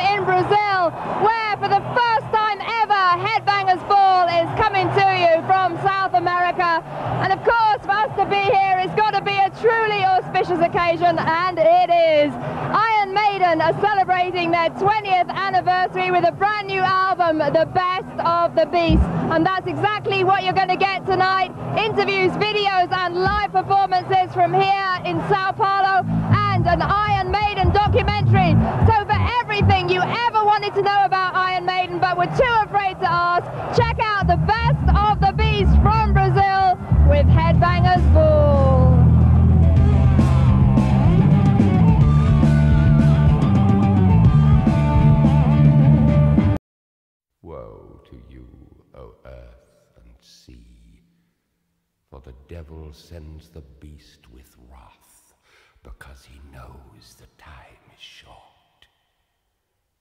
in Brazil, where for the first time ever, Headbangers Ball is coming to you from South America. And of course, for us to be here, it's got to be a truly auspicious occasion, and it is. Iron Maiden are celebrating their 20th anniversary with a brand new album, The Best of the Beast. And that's exactly what you're going to get tonight. Interviews, videos, and live performances from here in Sao Paulo, and an Iron Maiden documentary. So for everything you ever wanted to know about Iron Maiden, but were too afraid to ask, check out The Best of the Beast from Brazil with Headbangers Ball. O earth and sea, for the devil sends the beast with wrath, because he knows the time is short.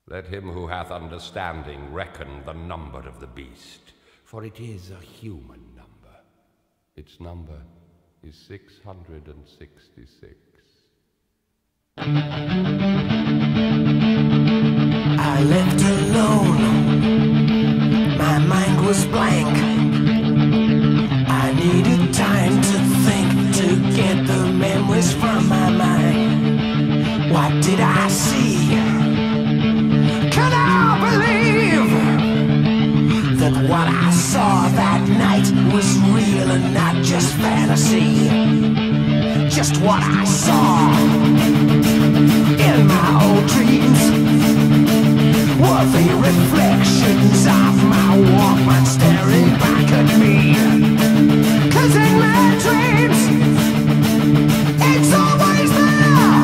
Let him who hath understanding reckon the number of the beast, for it is a human number. Its number is 666. I left alone. My mind was blank. I needed time to think to get the memories from my mind. What did I see? Can I believe that what I saw that night was real and not just fantasy? Just what I saw in my old dreams were the reflections of my Walkman staring back at me. Cause in my dreams, it's always there.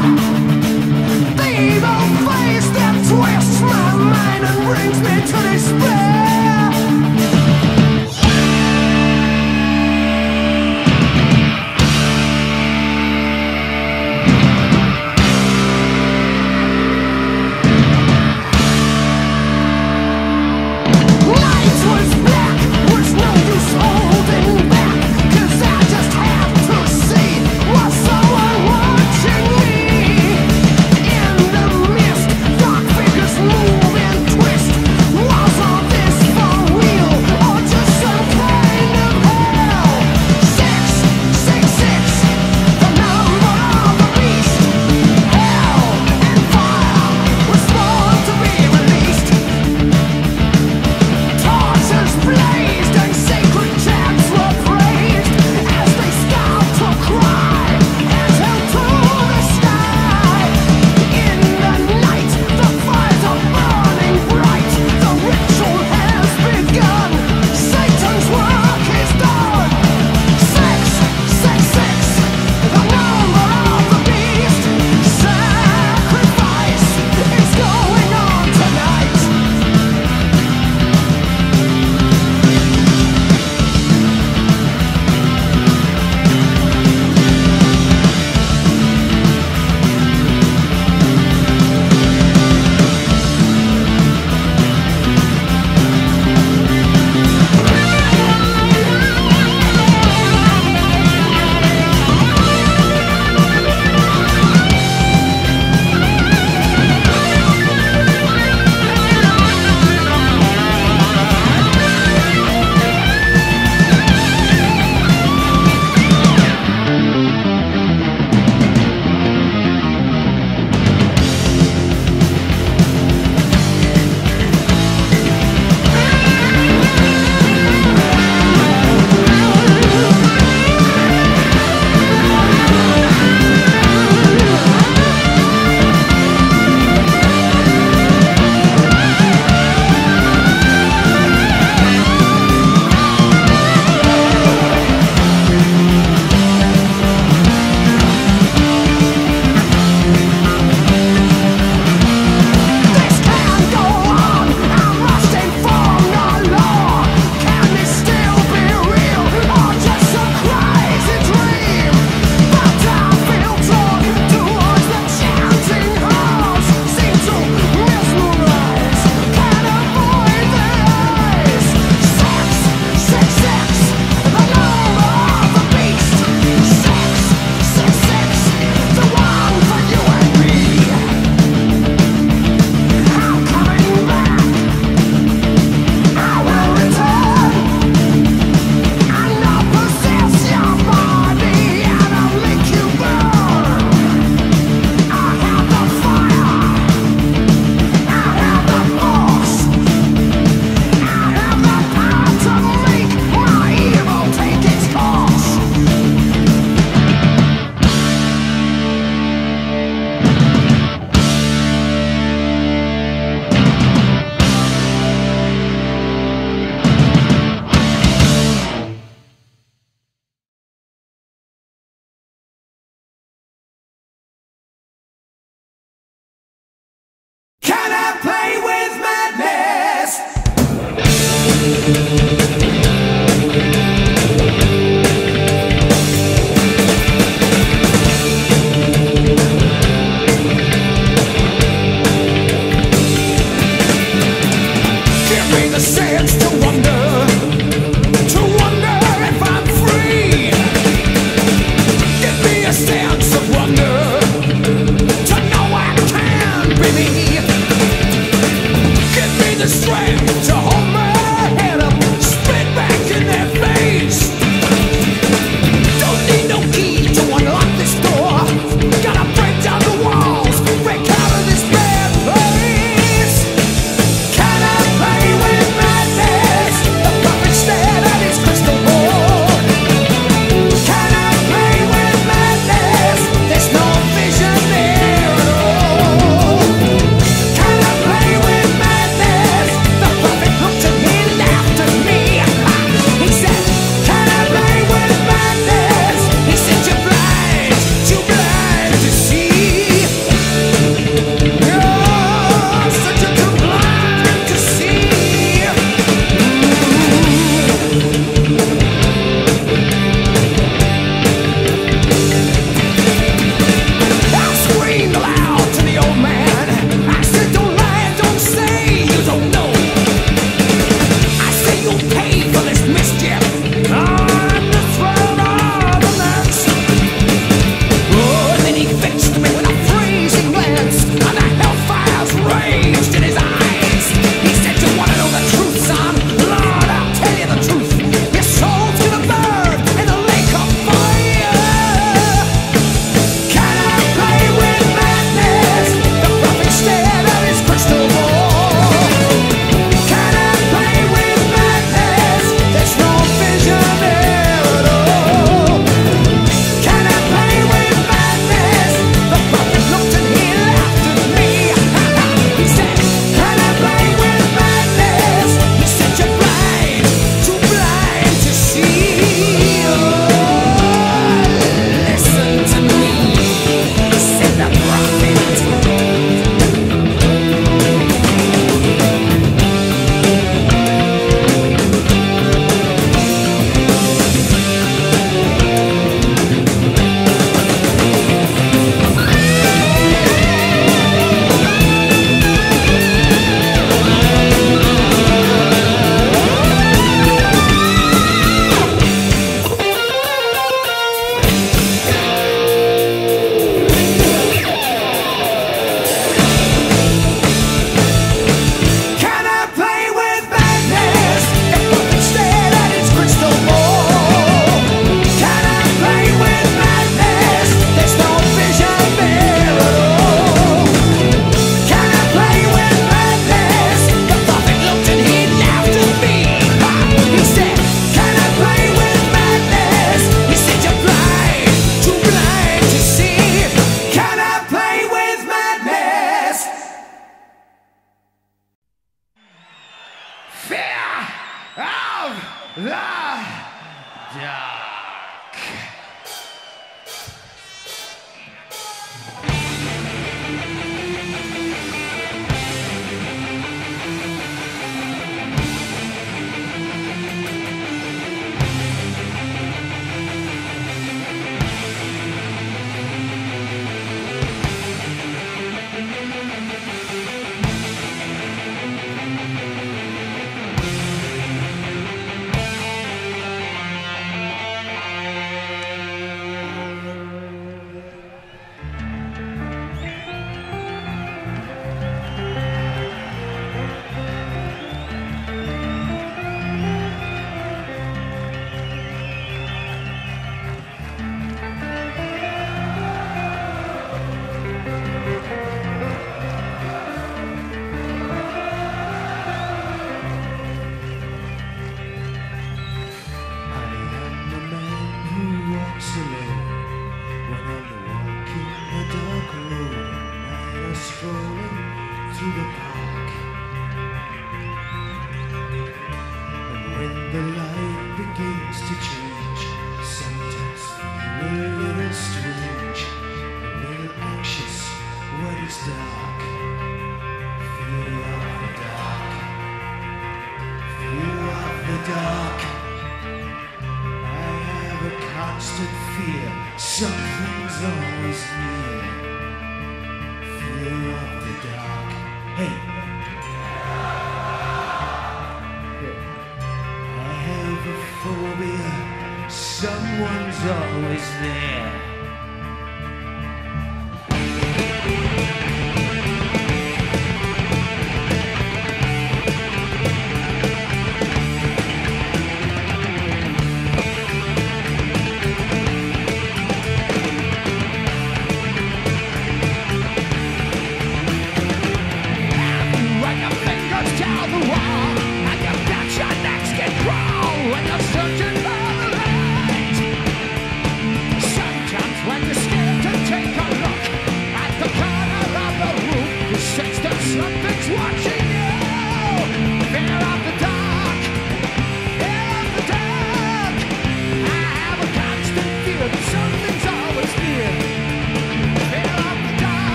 The evil face that twists my mind and brings me to despair.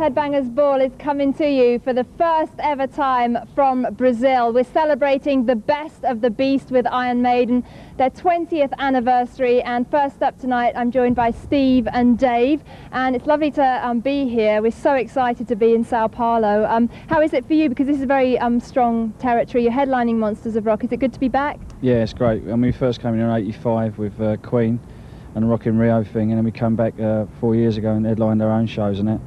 Headbangers Ball is coming to you for the first ever time from Brazil. We're celebrating the best of the beast with Iron Maiden, their 20th anniversary. And first up tonight, I'm joined by Steve and Dave. And it's lovely to um, be here. We're so excited to be in Sao Paulo. Um, how is it for you? Because this is a very um, strong territory. You're headlining Monsters of Rock. Is it good to be back? Yeah, it's great. When we first came in in '85 with uh, Queen and the Rock in Rio thing, and then we come back uh, four years ago and headlined our own shows and it,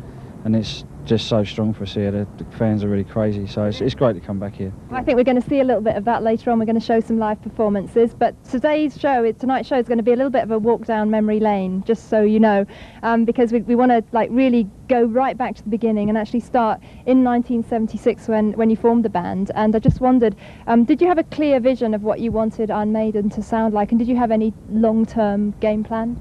and it's just so strong for us here. The, the fans are really crazy, so it's, it's great to come back here. I think we're going to see a little bit of that later on. We're going to show some live performances. But today's show, tonight's show, is going to be a little bit of a walk down memory lane, just so you know, um, because we, we want to like really go right back to the beginning and actually start in 1976 when, when you formed the band. And I just wondered, um, did you have a clear vision of what you wanted Iron Maiden to sound like, and did you have any long-term game plan?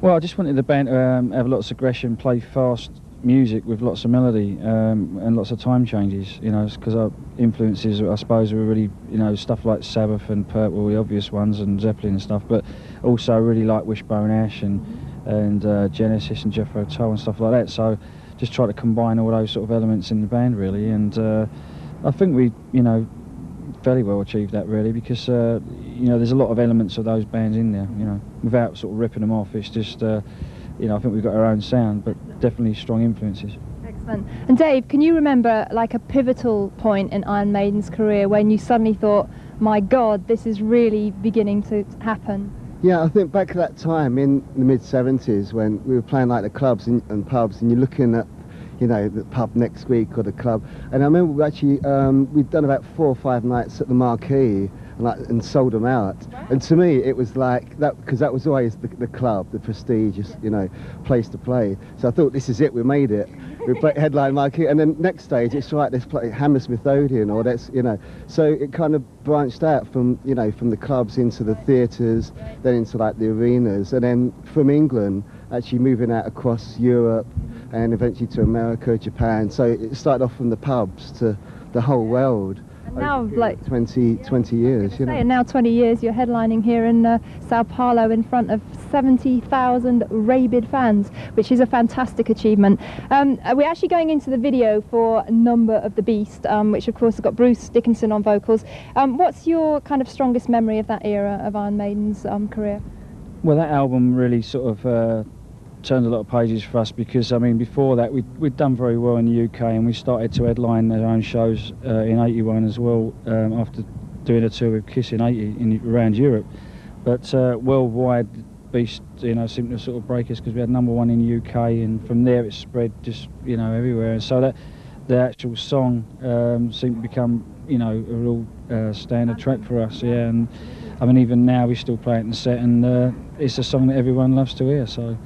Well, I just wanted the band to um, have lots of aggression, play fast music with lots of melody um, and lots of time changes. You know, because our influences, I suppose, were really you know stuff like Sabbath and Purple, the obvious ones, and Zeppelin and stuff. But also I really like Wishbone Ash and and uh, Genesis and Jethro Tull and stuff like that. So just try to combine all those sort of elements in the band really, and uh, I think we you know fairly well achieved that really because uh, you know there's a lot of elements of those bands in there. You know, without sort of ripping them off, it's just. Uh, you know, I think we've got our own sound, but definitely strong influences. Excellent. And Dave, can you remember like a pivotal point in Iron Maiden's career when you suddenly thought, my God, this is really beginning to happen? Yeah, I think back at that time in the mid 70s when we were playing like the clubs and, and pubs, and you're looking at, you know, the pub next week or the club. And I remember we actually um, we'd done about four or five nights at the Marquee and, like, and sold them out. And to me, it was like that because that was always the, the club, the prestigious, you know, place to play. So I thought this is it. We made it. We played headline Marquee, and then next stage it's like this play Hammersmith Odeon or that's you know. So it kind of branched out from you know from the clubs into the theatres, then into like the arenas, and then from England actually moving out across Europe and eventually to America, Japan. So it started off from the pubs to the whole world. And now, like 20, 20 years, you know. And now 20 years, you're headlining here in uh, Sao Paulo in front of 70,000 rabid fans, which is a fantastic achievement. Um, uh, we're actually going into the video for Number of the Beast, um, which of course has got Bruce Dickinson on vocals. Um, what's your kind of strongest memory of that era of Iron Maiden's um, career? Well, that album really sort of uh, turned a lot of pages for us because, I mean, before that we'd, we'd done very well in the UK and we started to headline our own shows uh, in 81 as well um, after doing a tour with Kiss in 80 in, around Europe. But uh, worldwide, Beast, you know, seemed to sort of break us because we had number one in the UK and from there it spread just, you know, everywhere. And so that the actual song um, seemed to become, you know, a real uh, standard track for us, yeah. And I mean, even now we still play it in the set and uh, it's a song that everyone loves to hear. So,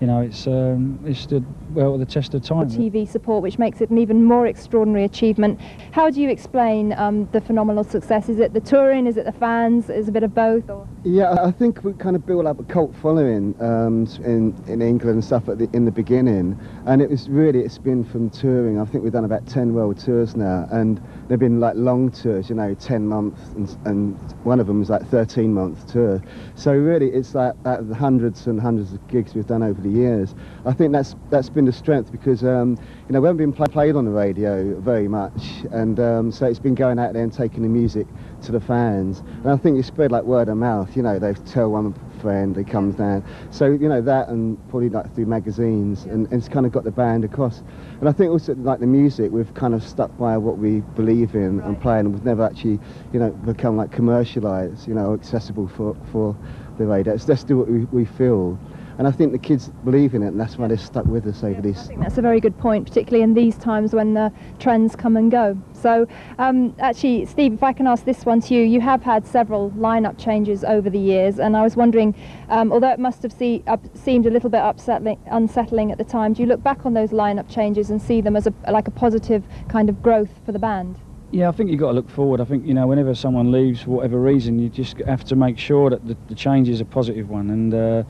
you know, it's um, it stood well at the test of time. TV support, which makes it an even more extraordinary achievement. How do you explain um, the phenomenal success? Is it the touring? Is it the fans? Is it a bit of both? Or? Yeah, I think we kind of built up a cult following um, in in England and stuff at the, in the beginning, and it was really it's been from touring. I think we've done about ten world tours now, and they've been like long tours, you know, ten months, and, and one of them was like thirteen month tour. So really, it's like out of the hundreds and hundreds of gigs we've done over the years. I think that's that's been the strength because um, you know we haven't been play, played on the radio very much, and um, so it's been going out there and taking the music to the fans. And I think it's spread like word of mouth. You know, they tell one friend, they comes down. So you know that, and probably like through magazines, and, and it's kind of got the band across. And I think also like the music, we've kind of stuck by what we believe in and playing, and we've never actually, you know, become like commercialised, you know, accessible for for the radio. It's just do what we, we feel. And I think the kids believe in it, and that's why they're stuck with us over I this. think that's a very good point, particularly in these times when the trends come and go. So, um, actually, Steve, if I can ask this one to you, you have had several lineup changes over the years, and I was wondering, um, although it must have see, up, seemed a little bit upsetting, unsettling at the time, do you look back on those lineup changes and see them as a, like a positive kind of growth for the band? Yeah, I think you've got to look forward. I think, you know, whenever someone leaves for whatever reason, you just have to make sure that the, the change is a positive one. And uh,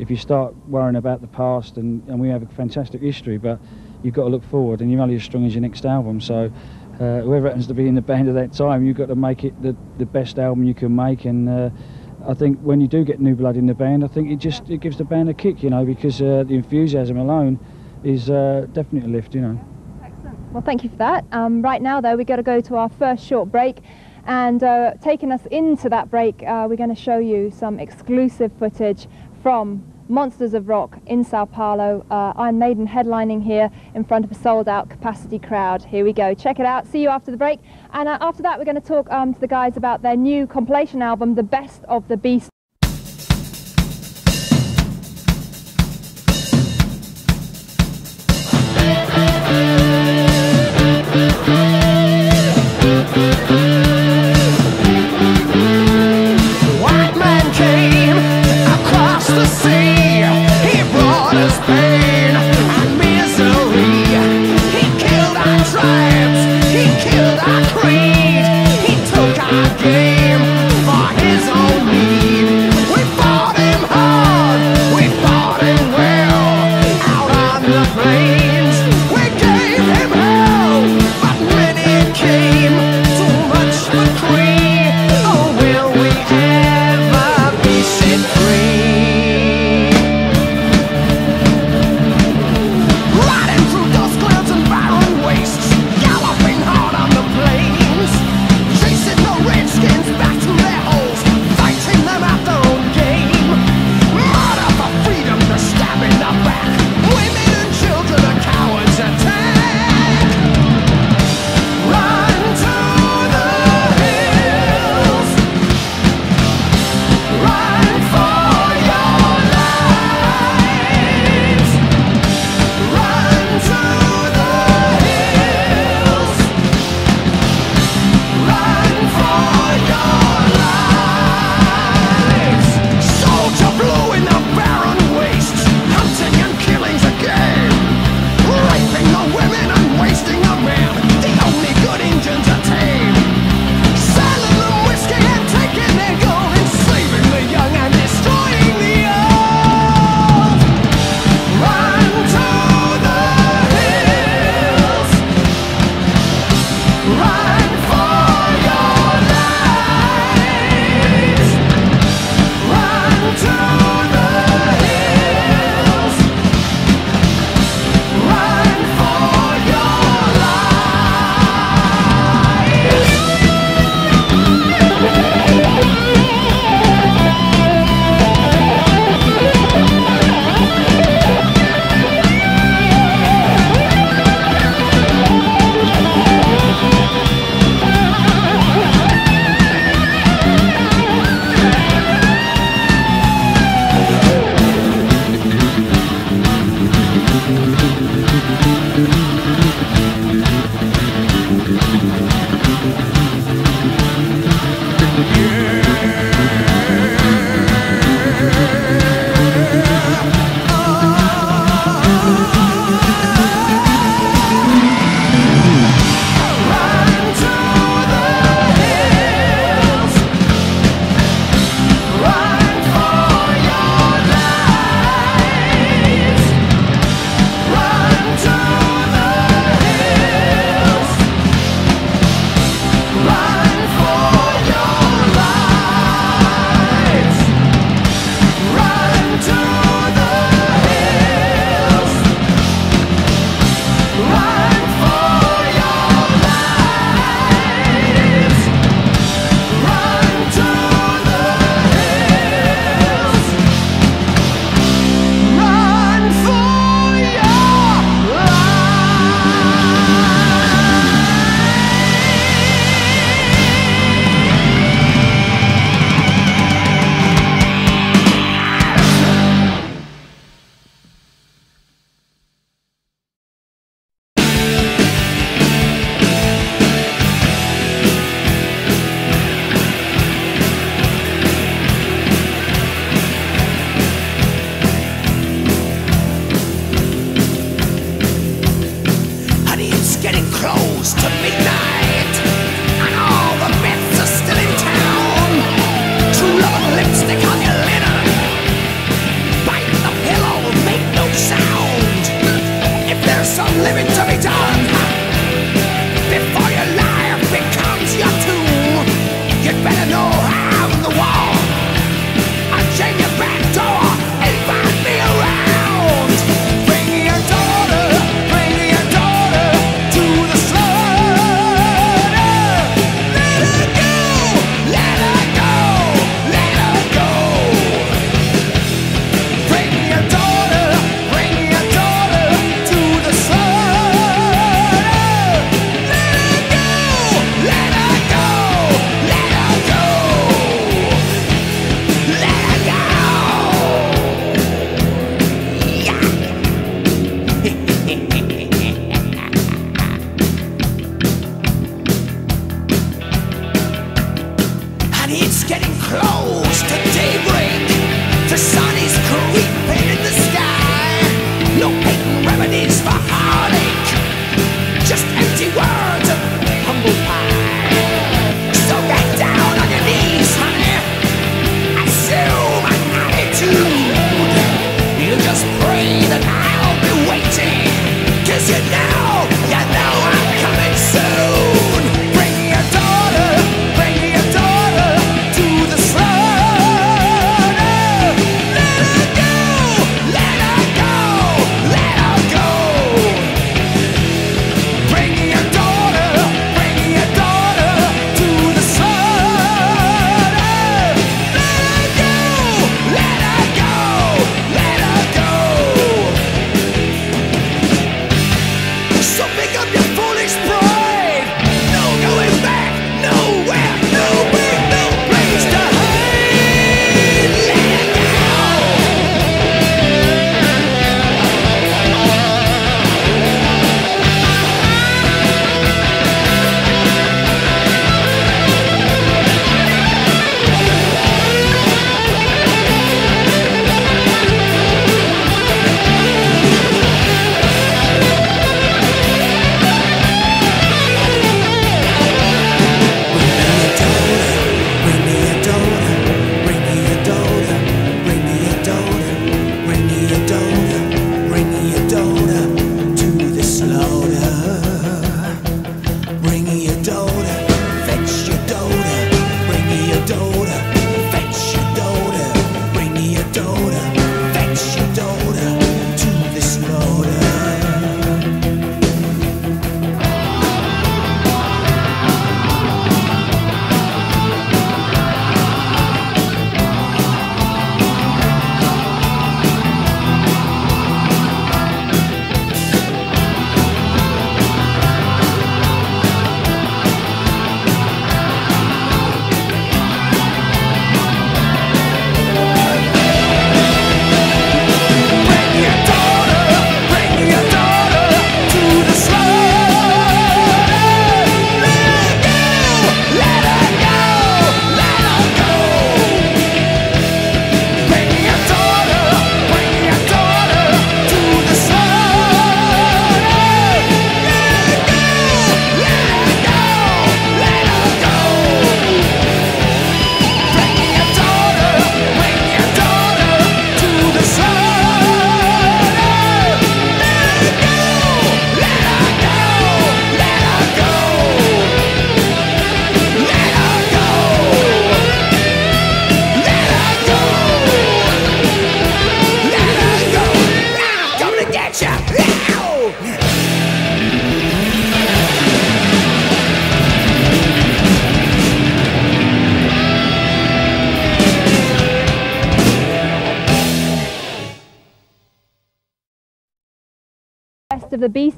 if you start worrying about the past, and, and we have a fantastic history, but you've got to look forward, and you're only as strong as your next album. So. Uh, whoever happens to be in the band at that time, you've got to make it the, the best album you can make. And uh, I think when you do get new blood in the band, I think it just it gives the band a kick, you know, because uh, the enthusiasm alone is uh, definitely a lift, you know. Excellent. Well, thank you for that. Um, right now, though, we've got to go to our first short break. And uh, taking us into that break, uh, we're going to show you some exclusive footage from Monsters of Rock in Sao Paulo. Uh, Iron Maiden headlining here in front of a sold-out capacity crowd. Here we go. Check it out. See you after the break. And uh, after that, we're going to talk um, to the guys about their new compilation album, The Best of the Beast.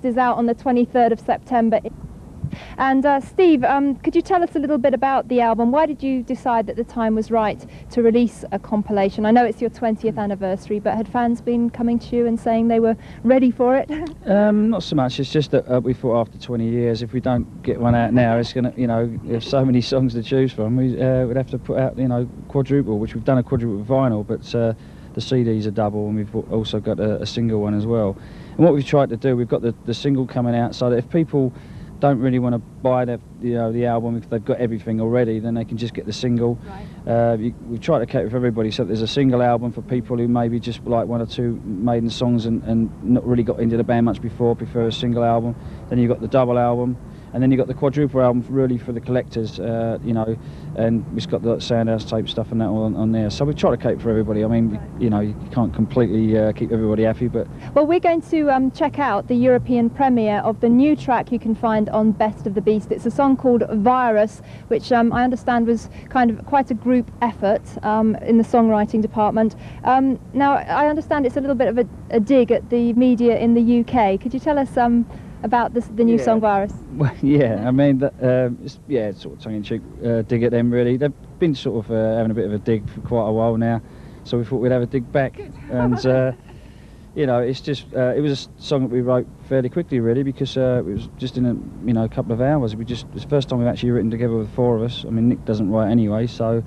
podcast is out on the 23rd of September. And uh, Steve, um, could you tell us a little bit about the album? Why did you decide that the time was right to release a compilation? I know it's your 20th anniversary, but had fans been coming to you and saying they were ready for it? Um, not so much. It's just that uh, we thought after 20 years, if we don't get one out now, it's going to, you know, there's so many songs to choose from. We, uh, would have to put out, you know, quadruple, which we've done a quadruple vinyl, but uh, the CDs are double, and we've also got a, a single one as well. And what we've tried to do, we've got the, the single coming out so that if people don't really want to buy the you know the album if they've got everything already, then they can just get the single. Right. Uh, tried to cater for everybody, so there's a single album for people who maybe just like one or two Maiden songs and, and not really got into the band much before, prefer a single album. Then you've got the double album, and then you've got the quadruple album really for the collectors, uh, you know, and we've got the Soundhouse tape stuff and that on, on there. So we try to cater for everybody. I mean, you know, you can't completely uh, keep everybody happy, but Well, we're going to um, check out the European premiere of the new track you can find on Best of the Beast. It's a song called Virus, which um, I understand was kind of quite a group effort um, in the songwriting department. Um, now, I understand it's a little bit of a, a dig at the media in the UK. Could you tell us um, about this, the new Yeah. song Virus? Well, yeah, I mean, that, um, it's, yeah, it's sort of tongue-in-cheek uh, dig at them, really. They've been sort of uh, having a bit of a dig for quite a while now, so we thought we'd have a dig back. And, uh, you know, it's just, uh, it was a song that we wrote fairly quickly, really, because uh, it was just in a, you know, a couple of hours. We just, it's the first time we've actually written together with four of us. I mean, Nick doesn't write anyway, so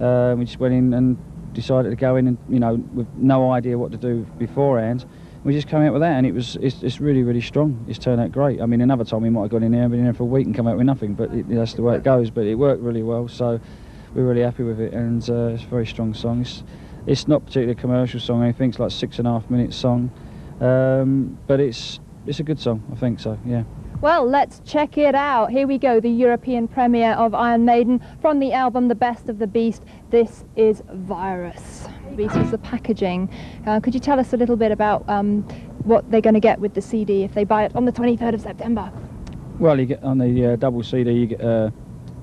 uh, we just went in and decided to go in and, you know, with no idea what to do beforehand. We just came out with that, and it was it's, it's really really strong. It's turned out great. I mean, another time we might have gone in there and been in there for a week and come out with nothing, but it, that's the way it goes. But it worked really well, so we're really happy with it, and uh, it's a very strong song. It's, it's not particularly a commercial song. I think it's like six and a half minute song, um, but it's it's a good song. I think so. Yeah. Well, let's check it out. Here we go, the European premiere of Iron Maiden from the album The Best of the Beast. This is Virus. Beast is the packaging. Uh, could you tell us a little bit about um, what they're going to get with the CD if they buy it on the 23rd of September? Well, you get on the uh, double CD, you get uh,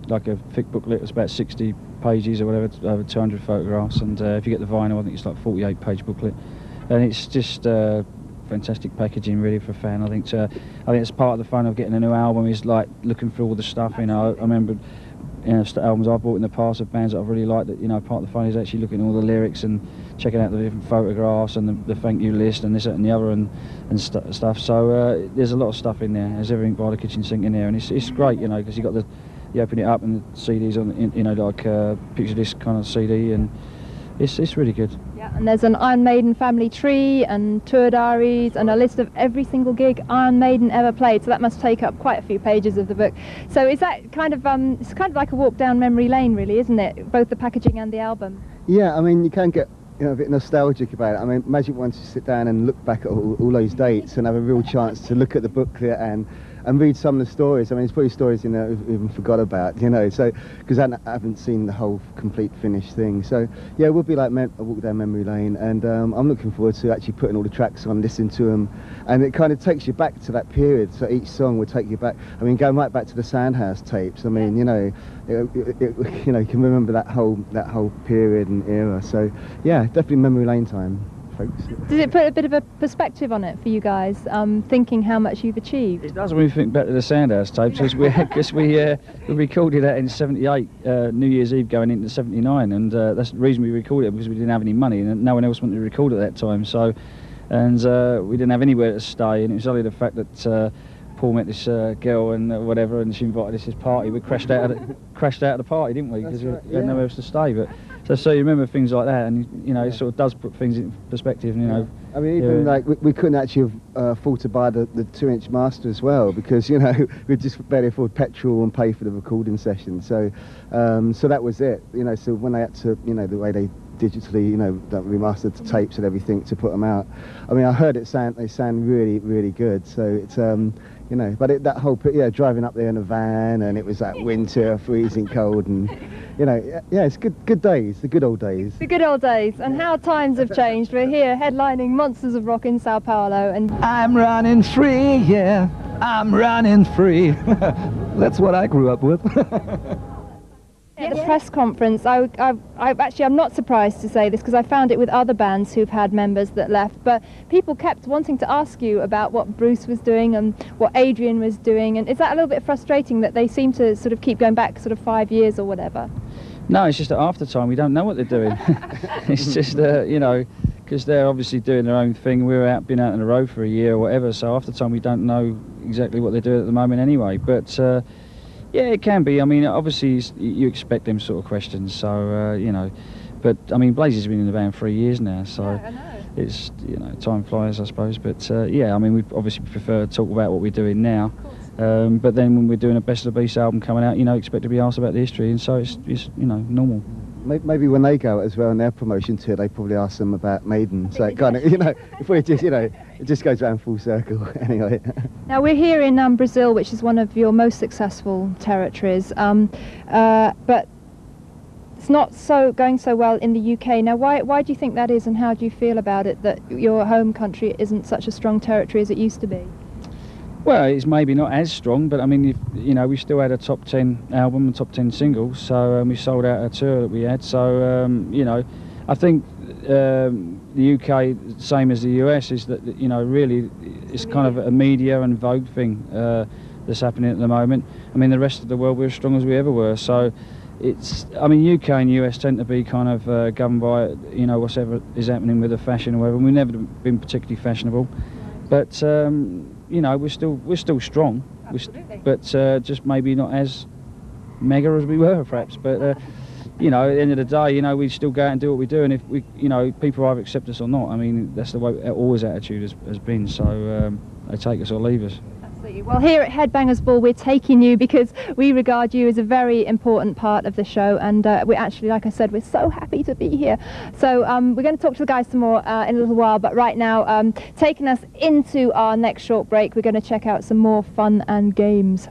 like a thick booklet. It's about 60 pages or whatever, over 200 photographs. And uh, if you get the vinyl, I think it's like 48 page booklet. And it's just uh, fantastic packaging, really, for a fan. I think. Uh, I think it's part of the fun of getting a new album is like looking through all the stuff. You know, I remember. You know, albums I've bought in the past of bands that I've really liked. That you know, part of the fun is actually looking at all the lyrics and checking out the different photographs and the, the thank you list and this that, and the other and and st- stuff. So uh, there's a lot of stuff in there. There's everything by the kitchen sink in there, and it's it's great, you know, because you got the you open it up and the CDs on, you know, like uh, picture disc kind of CD, and it's it's really good. Yeah, and there's an Iron Maiden family tree and tour diaries and a list of every single gig Iron Maiden ever played. So that must take up quite a few pages of the book. So is that kind of um, it's kind of like a walk down memory lane, really, isn't it? Both the packaging and the album. Yeah, I mean, you can get you know, a bit nostalgic about it. I mean, imagine once you sit down and look back at all, all those dates and have a real chance to look at the booklet and and read some of the stories. I mean, it's probably stories you know we've even forgot about, you know. So because I haven't seen the whole complete finished thing. So yeah, it would be like a walk down memory lane, and um, I'm looking forward to actually putting all the tracks on, listening to them, and it kind of takes you back to that period. So each song will take you back. I mean, going right back to the Soundhouse tapes. I mean, you know, it, it, it- you know, you can remember that whole that whole period and era. So yeah, definitely memory lane time, folks. Does it put a bit of a perspective on it for you guys, um, thinking how much you've achieved? It does when we think back to the Soundhouse tapes, because we, cause we, uh, we recorded that in '78, uh, New Year's Eve going into '79, and uh, that's the reason we recorded it because we didn't have any money and no one else wanted to record at that time. So, and uh, we didn't have anywhere to stay, and it was only the fact that. Uh, Paul met this uh, girl and uh, whatever, and she invited us to this party. We crashed out of the, crashed out of the party, didn't we? Because That's right, we had yeah. nowhere else to stay. But so, so you remember things like that, and you know, it sort of does put things in perspective. You know, I mean, even Yeah. like we, we couldn't actually have uh, afford to buy the, the two-inch master as well because you know we just barely afford petrol and pay for the recording session. So, um, so that was it. You know, so when they had to, you know, the way they digitally, you know, that remastered the tapes and everything to put them out. I mean, I heard it sound they sound really, really good. So it's um, you know, but it, that whole yeah, driving up there in a van and it was that winter, freezing cold, and you know, yeah, yeah, it's good, good days, the good old days. The good old days, and how times have changed. We're here headlining Monsters of Rock in Sao Paulo, and I'm running free, yeah. I'm running free. That's what I grew up with. At the press conference, I, I, I actually I'm not surprised to say this because I found it with other bands who've had members that left. But people kept wanting to ask you about what Bruce was doing and what Adrian was doing, and is that a little bit frustrating that they seem to sort of keep going back sort of five years or whatever? No, it's just that after time we don't know what they're doing. it's just uh, you know because they're obviously doing their own thing. We're out, been out on the road for a year or whatever. So after time we don't know exactly what they're doing at the moment anyway. But uh, yeah, it can be. I mean, obviously you expect them sort of questions. So uh, you know, but I mean, Blaze's been in the band three years now. So it's you know time flies, I suppose. But uh, yeah, I mean, we obviously prefer to talk about what we're doing now. Um, but then when we're doing a Best of the Beast album coming out, you know, expect to be asked about the history, and so it's, it's you know normal. May- Maybe when they go as well in their promotion tour, they probably ask them about Maiden. So it kind of, you know, if we just, you know, it just goes round full circle anyway. Now we're here in um, Brazil, which is one of your most successful territories, um, uh, but it's not so going so well in the UK. Now, why why do you think that is, and how do you feel about it that your home country isn't such a strong territory as it used to be? Well, it's maybe not as strong, but I mean, if, you know, we still had a top ten album and top ten singles, so um, we sold out a tour that we had. So um, you know, I think um, the UK, same as the US, is that you know really it's kind of a media and Vogue thing uh, that's happening at the moment. I mean, the rest of the world we're as strong as we ever were. So it's, I mean, UK and US tend to be kind of uh, governed by you know whatever is happening with the fashion or whatever. We've never been particularly fashionable, but um, you know we're still we're still strong. We're st- but uh, just maybe not as mega as we were perhaps. But uh, you know, at the end of the day, you know, we still go out and do what we do, and if we, you know, people either accept us or not. I mean, that's the way always attitude has, has been. So um, they take us or leave us. Absolutely. Well, here at Headbangers Ball, we're taking you because we regard you as a very important part of the show, and uh, we're actually, like I said, we're so happy to be here. So um, we're going to talk to the guys some more uh, in a little while, but right now, um, taking us into our next short break, we're going to check out some more fun and games.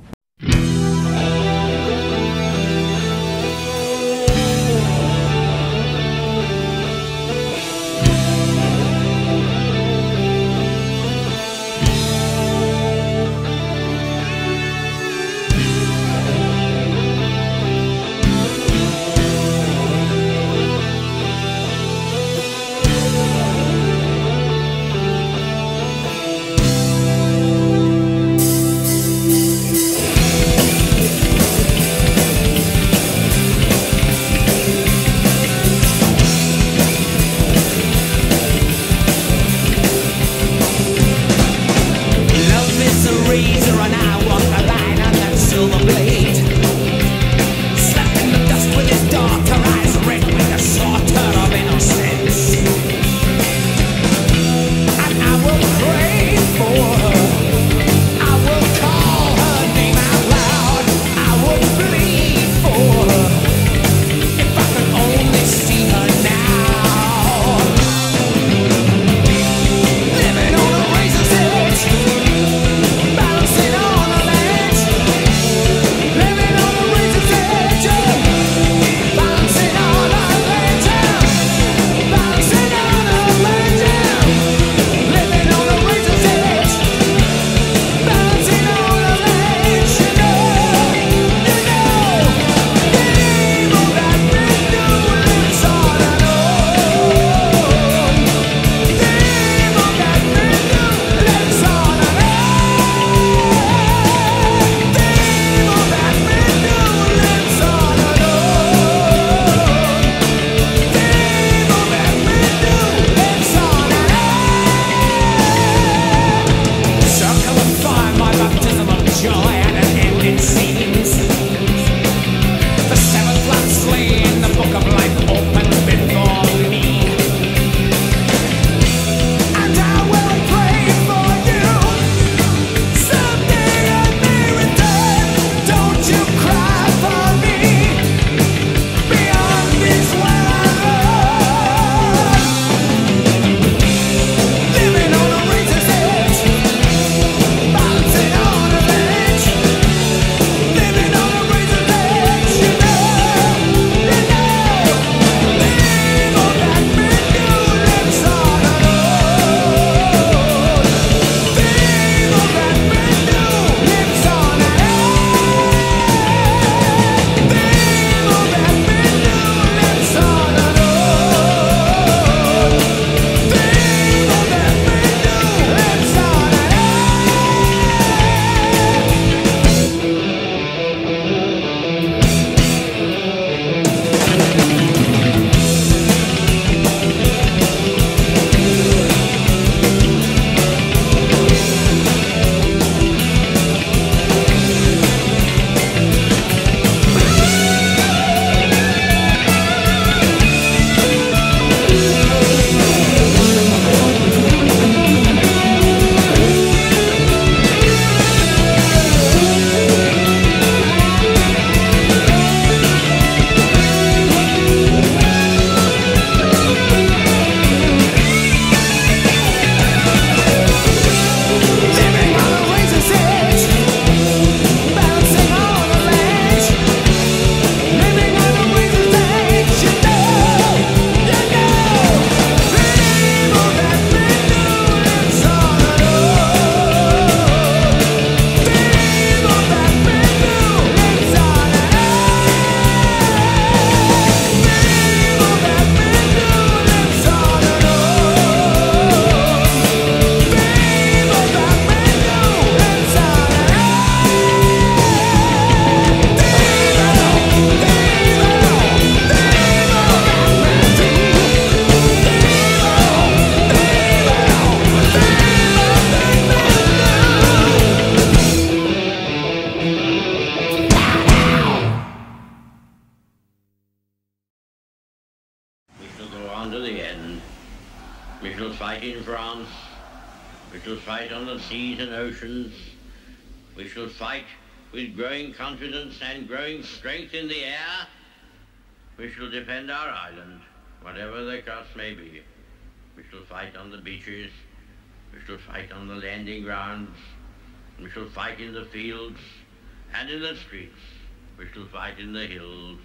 In the hills.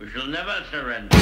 We shall never surrender.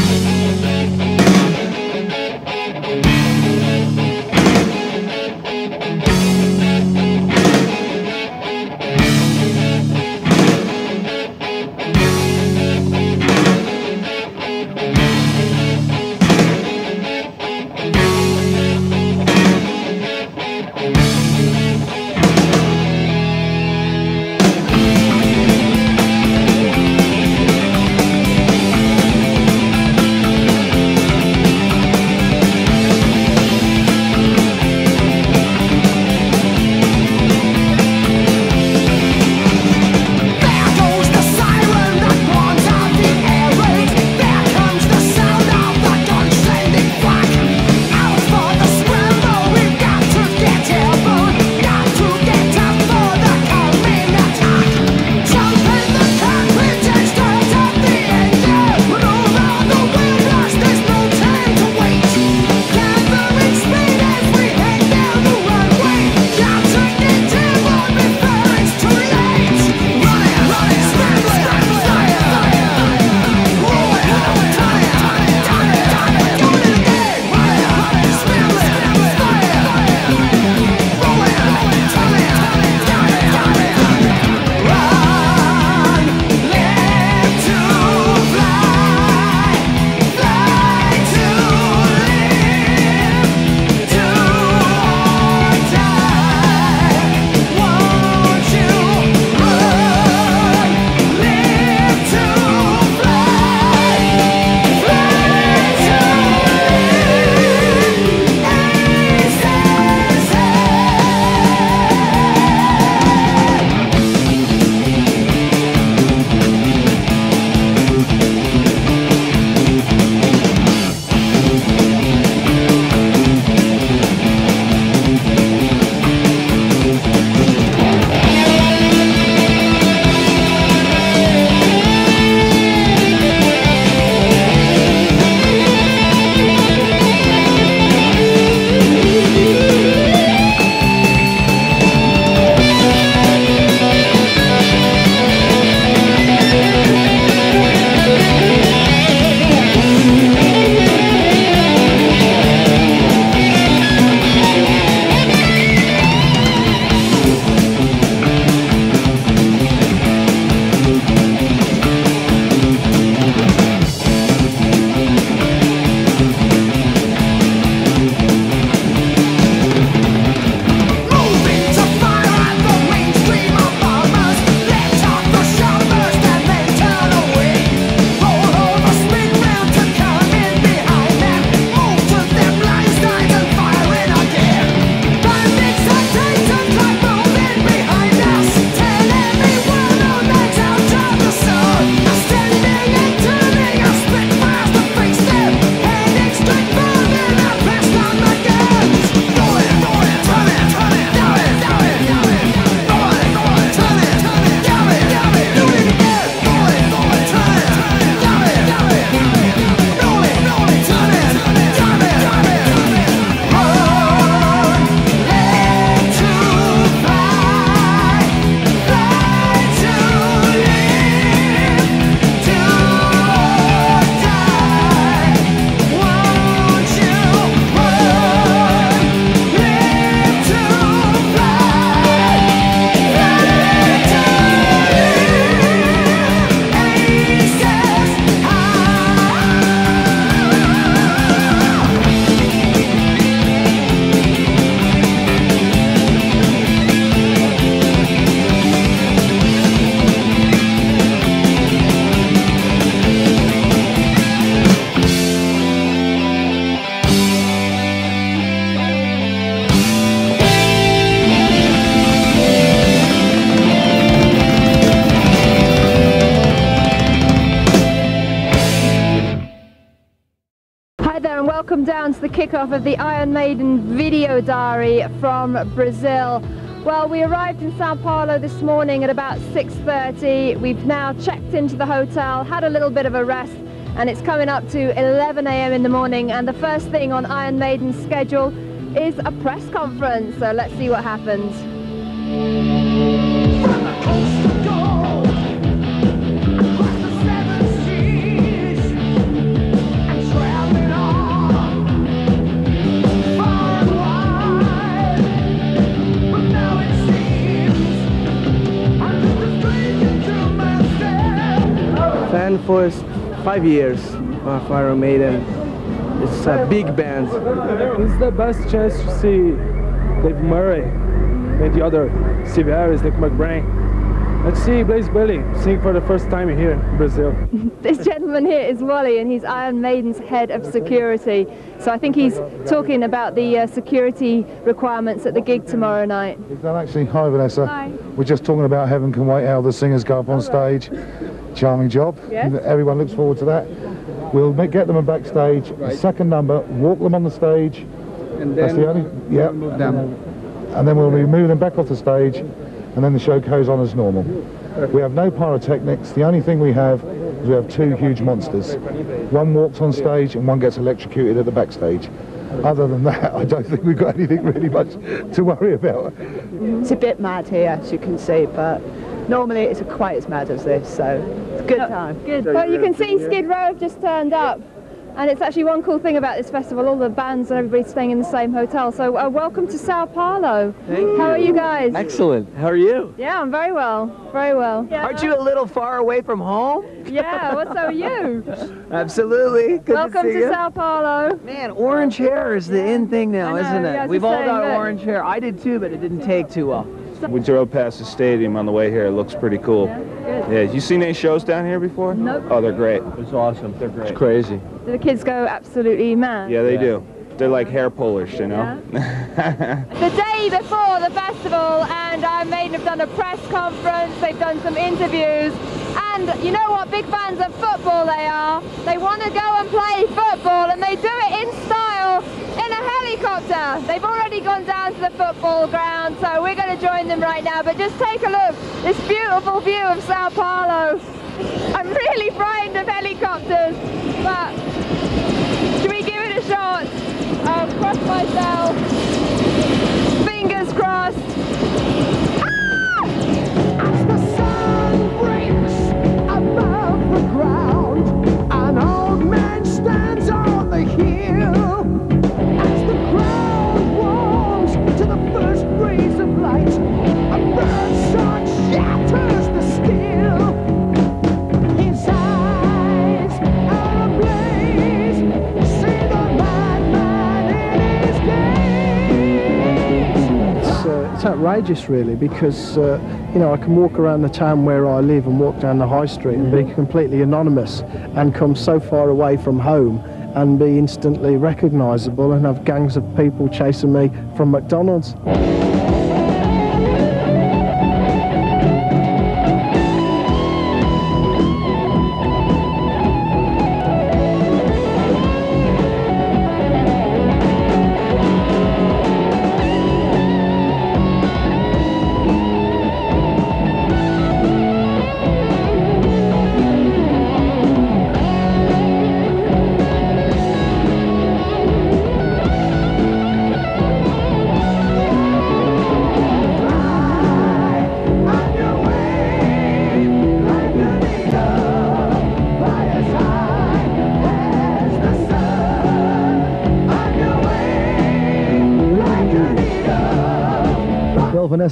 To the kickoff of the Iron Maiden video diary from Brazil. Well, we arrived in Sao Paulo this morning at about 6.30. We've now checked into the hotel, had a little bit of a rest, and it's coming up to 11 a.m. in the morning. And the first thing on Iron Maiden's schedule is a press conference. So let's see what happens. For five years of Iron Maiden. It's a big band. It's the best chance to see Dave Murray and the other Steve Harris, Nick McBrain. Let's see Blaze Bayley sing for the first time here in Brazil. this gentleman here is Wally and he's Iron Maiden's head of security. So I think he's talking about the uh, security requirements at the gig tomorrow night. Actually, hi Vanessa. Hi. We're just talking about Heaven Can Wait, how the singers go up on stage. Charming job. Yes. Everyone looks forward to that. We'll make, get them a backstage. Second number, walk them on the stage. And That's the only, yeah. move them. And then we'll be moving them back off the stage, and then the show goes on as normal. We have no pyrotechnics. The only thing we have is we have two huge monsters. One walks on stage and one gets electrocuted at the backstage. Other than that, I don't think we've got anything really much to worry about. It's a bit mad here, as you can see, but normally it's quite as mad as this, so it's a good time. Good. Well, you can see Skid Row have just turned up. And it's actually one cool thing about this festival, all the bands and everybody's staying in the same hotel. So uh, welcome to Sao Paulo. Thank How are you guys? Excellent. How are you? Yeah, I'm very well. Very well. Aren't you a little far away from home? Yeah, well, so are you. Absolutely. Good welcome to see to you. Sao Paulo. Man, orange hair is the in thing now, isn't it? yeah, We've all got look. orange hair. I did too, but it didn't take too well. We drove past the stadium on the way here. It looks pretty cool. Good. Yeah, you seen any shows down here before? Nope. Oh, they're great. It's awesome. They're great. It's crazy. Do the kids go absolutely mad? Yeah, they do. They're like hair pullers, you know? The day before the festival, and Iron Maiden have done a press conference, they've done some interviews, and you know what big fans of football they are? They want to go and play football, and they do it in style in a helicopter. They've already gone down to the football ground, so we're going to join them right now, but just take a look, this beautiful view of Sao Paulo. I'm really frightened of helicopters, but should we give it a shot? I'll cross myself. Fingers crossed. Outrageous, really, because uh, you know I can walk around the town where I live and walk down the high street and be completely anonymous and come so far away from home and be instantly recognisable and have gangs of people chasing me from McDonald's.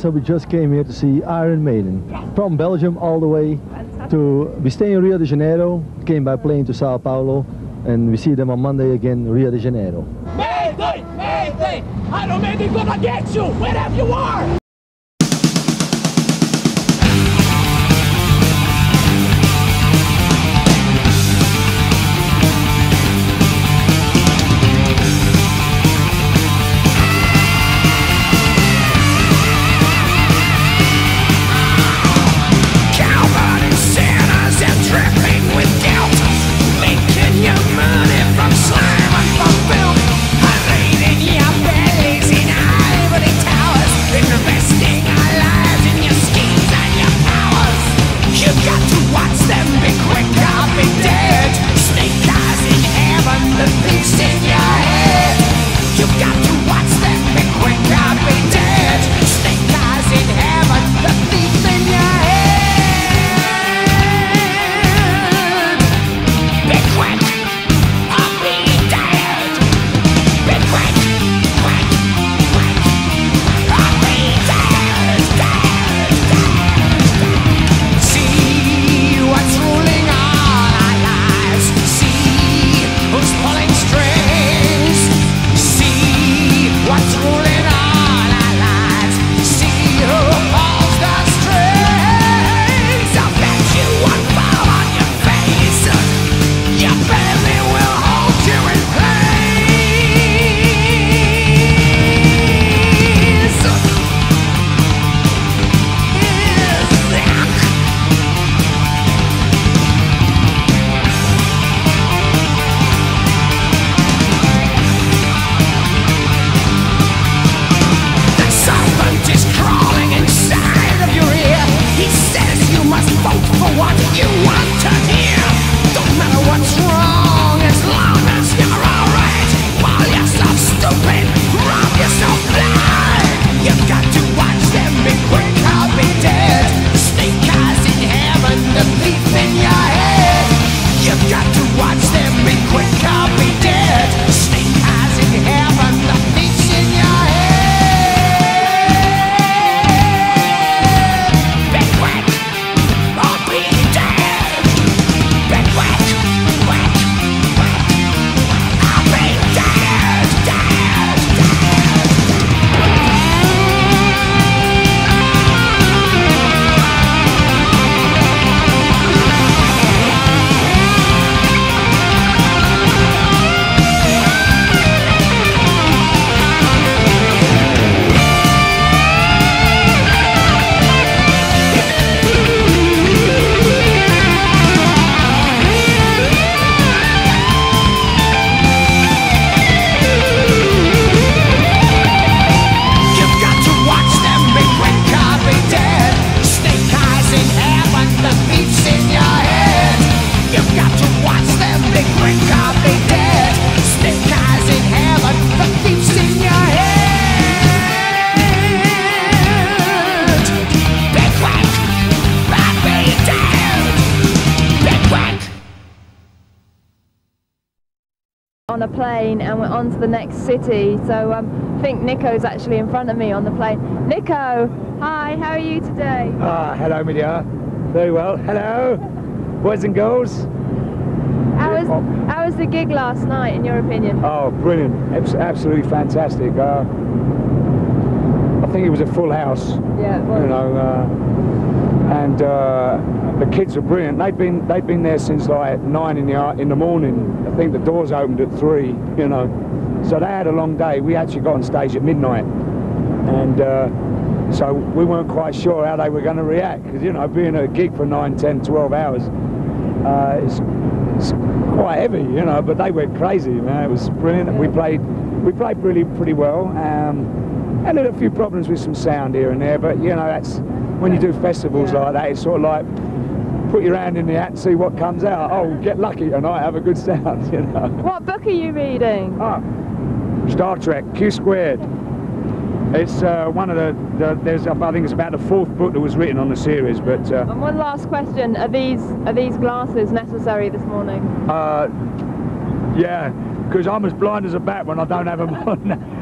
Vanessa, we just came here to see Iron Maiden. From Belgium all the way to... We stay in Rio de Janeiro, came by plane to Sao Paulo, and we see them on Monday again, Rio de Janeiro. Mayday! Mayday! Iron Maiden gonna get you wherever you are! On to the next city. So um, I think Nicko's actually in front of me on the plane. Nicko, hi, how are you today? Ah, hello, my dear. Very well. Hello, boys and girls. How was, how was the gig last night, in your opinion? Oh, brilliant. Abs- absolutely fantastic. Uh, I think it was a full house. Yeah. You know, uh, and uh, the kids are brilliant. They've been they'd been there since like nine in the in the morning. I think the doors opened at three. You know, so they had a long day. We actually got on stage at midnight, and uh, so we weren't quite sure how they were going to react because you know, being a gig for nine, ten, twelve hours, uh, it's, it's quite heavy. You know, but they went crazy. Man, it was brilliant. We played we played really pretty well. Um, and had a few problems with some sound here and there, but you know that's when you do festivals like that. It's sort of like put your hand in the hat and see what comes out. Oh, get lucky tonight, have a good sound. You know. What book are you reading? Ah, Star Trek Q squared. It's uh, one of the, the there's I think it's about the fourth book that was written on the series, but uh, And one last question: Are these are these glasses necessary this morning? uh, yeah, because I'm as blind as a bat when I don't have them on.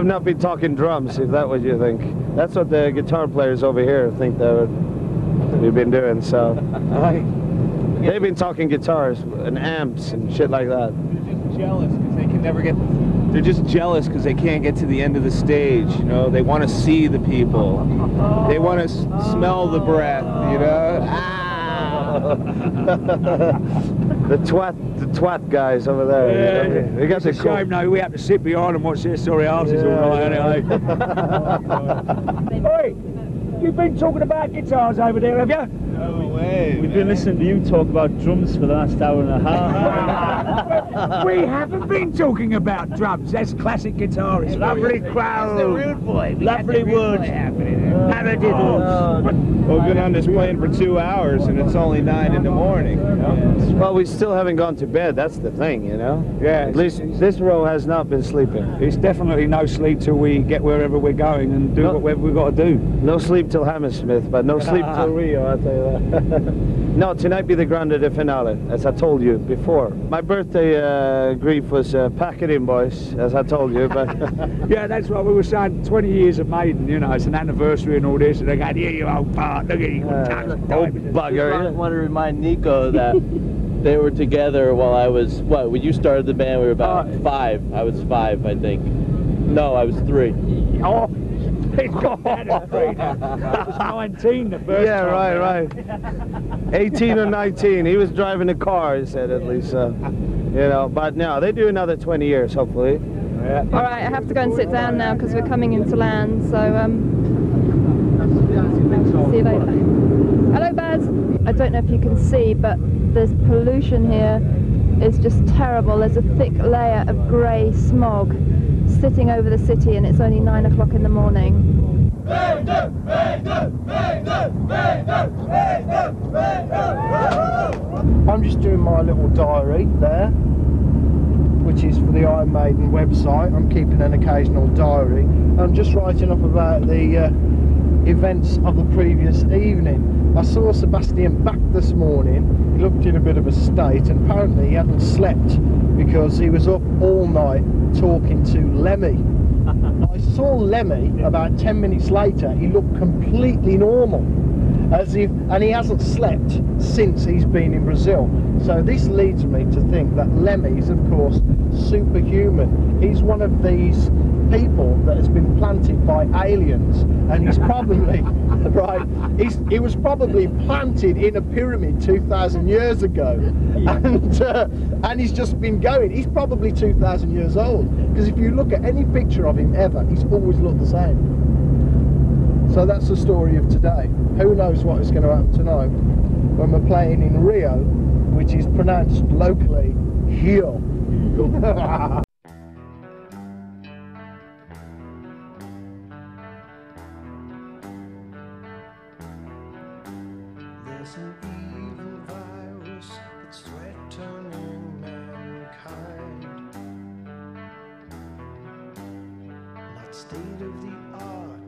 Have not been talking drums, if that's what you think. That's what the guitar players over here think that we've been doing, so. They've been talking guitars and amps and shit like that. They're just jealous because they can never get. They're just jealous because they can't get to the end of the stage. You know, they want to see the people. They want to smell the breath. You know. Ah. the twat, the twat guys over there. you know, they got it's the a shame, no, we have to sit behind and watch their sorry asses all night anyway. Oi, you've been talking about guitars over there, have you? No way. We've been listening to you talk about drums for the last hour and a half. we haven't been talking about drums. That's classic guitarist. Lovely crowd. the rude boy. We Lovely words. the rude woods. boy happening. Oh, Habadiddles. Well, we've been on this plane for two hours and it's only nine in the morning. You know? Well, we still haven't gone to bed. That's the thing, you know. Yeah. At least this row has not been sleeping. It's definitely no sleep till we get wherever we're going and do No. whatever we've got to do. No sleep till Hammersmith, but no sleep till Rio, I'll tell you that. no, tonight be the grande de finale, as I told you before. My birthday uh, grief was uh, pack in, boys, as I told you, but Yeah, that's what we were saying. 20 years of Maiden, you know, it's an anniversary and all this. And they go, here you old fart, look at you. Uh, old bugger. I want to remind Nicko that they were together while I was what? When you started the band, we were about Uh, five. I was five, I think. No, I was three. Oh, he's got better three now. Was 19 the first yeah, time. right, right. 18 or 19. He was driving a car, he said at least. So, you know, but no, they do another 20 years, hopefully. Yeah. All right, I have to go and sit down now because we're coming into land. So um, see you later. Hello, Baz. I don't know if you can see, but there's pollution here. It's just terrible. There's a thick layer of grey smog sitting over the city, and it's only nine o'clock in the morning. I'm just doing my little diary there, which is for the Iron Maiden website. I'm keeping an occasional diary. I'm just writing up about the uh, events of the previous evening. I saw Sebastian Bach this morning. He looked in a bit of a state, and apparently he hadn't slept because he was up all night talking to Lemmy. I saw Lemmy about 10 minutes later. He looked completely normal, as if, and he hasn't slept since he's been in Brazil. So this leads me to think that Lemmy is, of course, superhuman. He's one of these people that has been planted by aliens, and he's probably right. He's, he was probably planted in a pyramid 2,000 years ago, and uh, and he's just been going. He's probably 2,000 years old because if you look at any picture of him ever, he's always looked the same. So that's the story of today. Who knows what is going to happen tonight when we're playing in Rio, which is pronounced locally Rio. There's an evil virus that's threatening mankind. Not state of the art,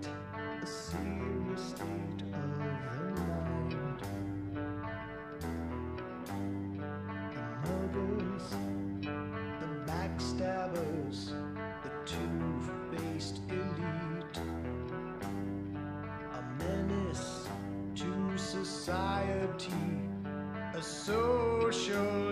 a social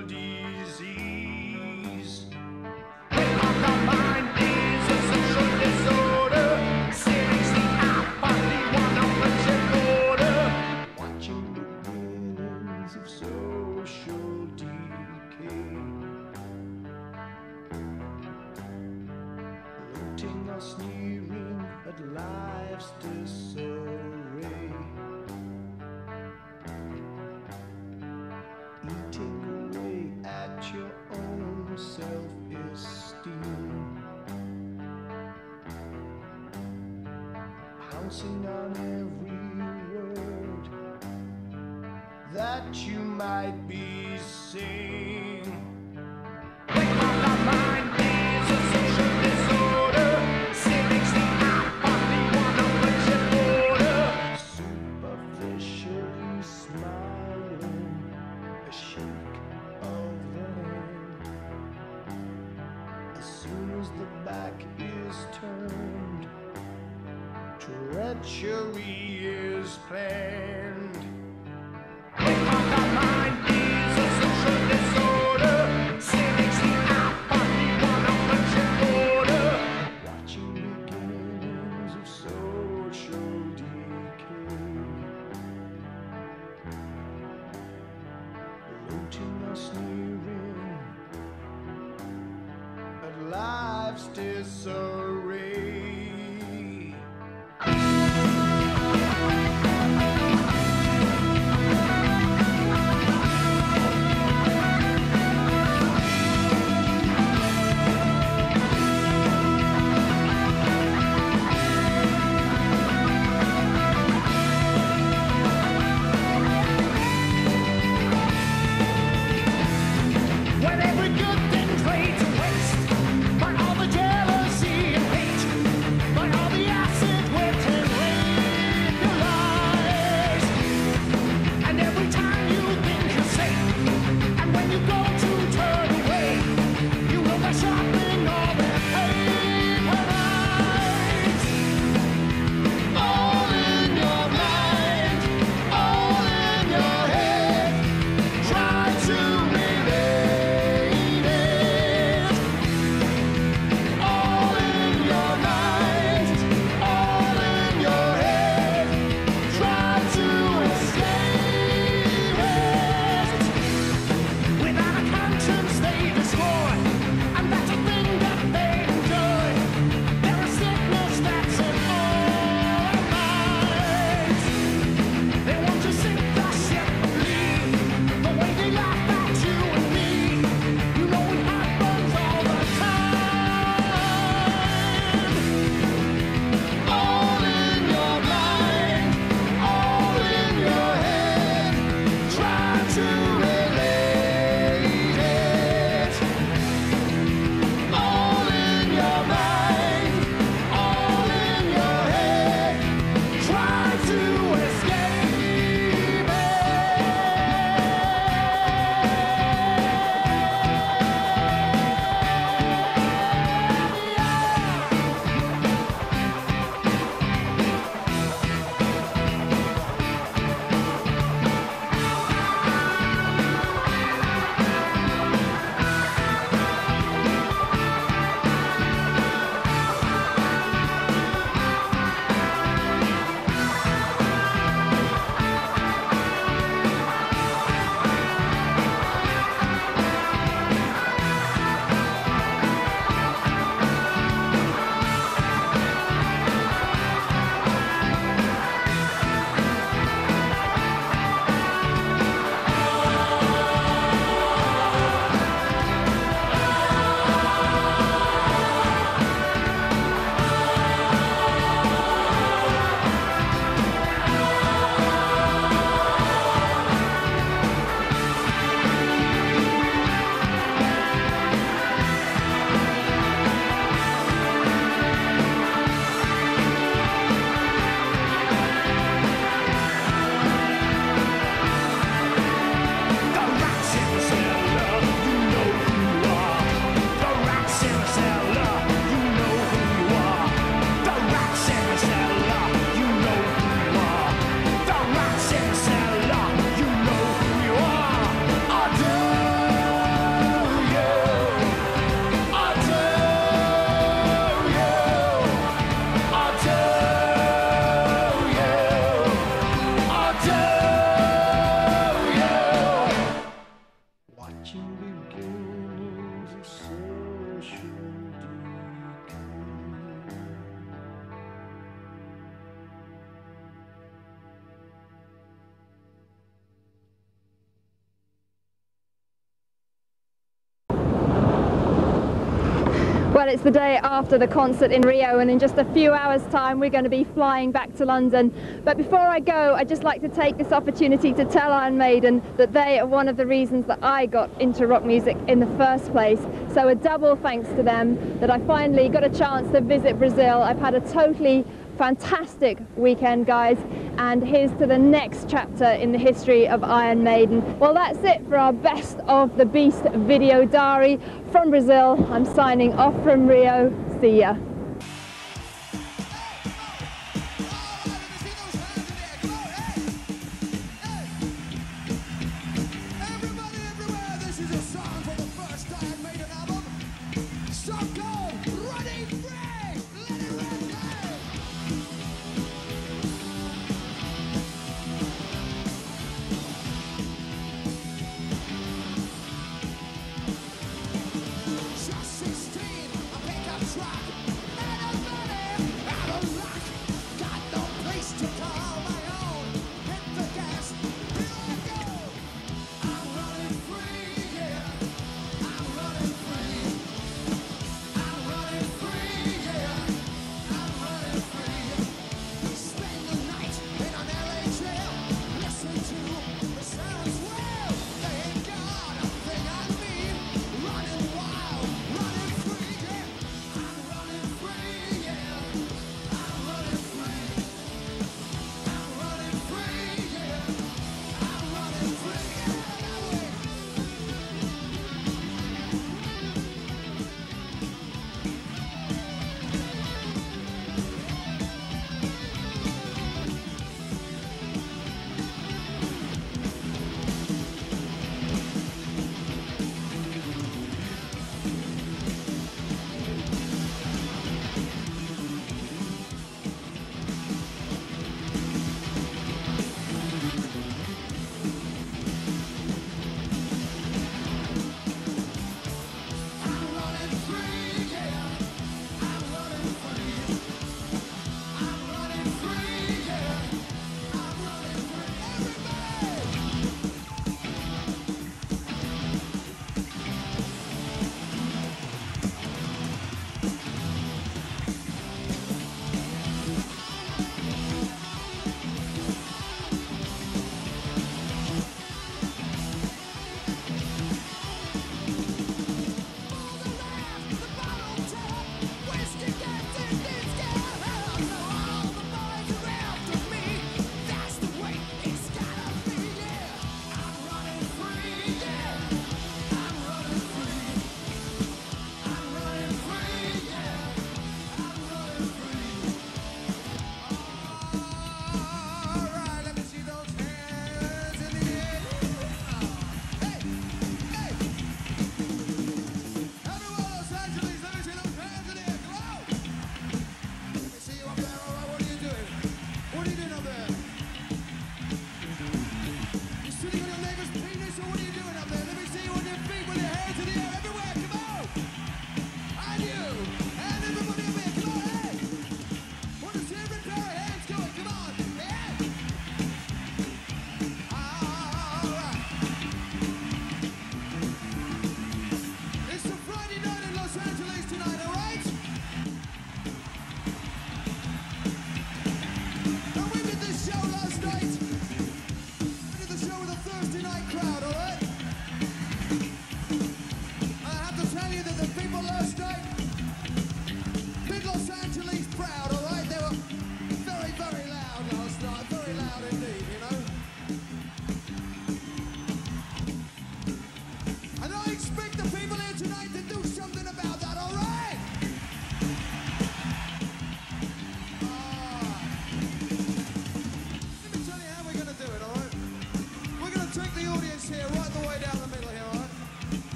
It's the day after the concert in Rio and in just a few hours time we're going to be flying back to London. But before I go, I'd just like to take this opportunity to tell Iron Maiden that they are one of the reasons that I got into rock music in the first place. So a double thanks to them that I finally got a chance to visit Brazil. I've had a totally fantastic weekend, guys. And here's to the next chapter in the history of Iron Maiden. Well, that's it for our Best of the Beast video diary from Brazil. I'm signing off from Rio. See ya.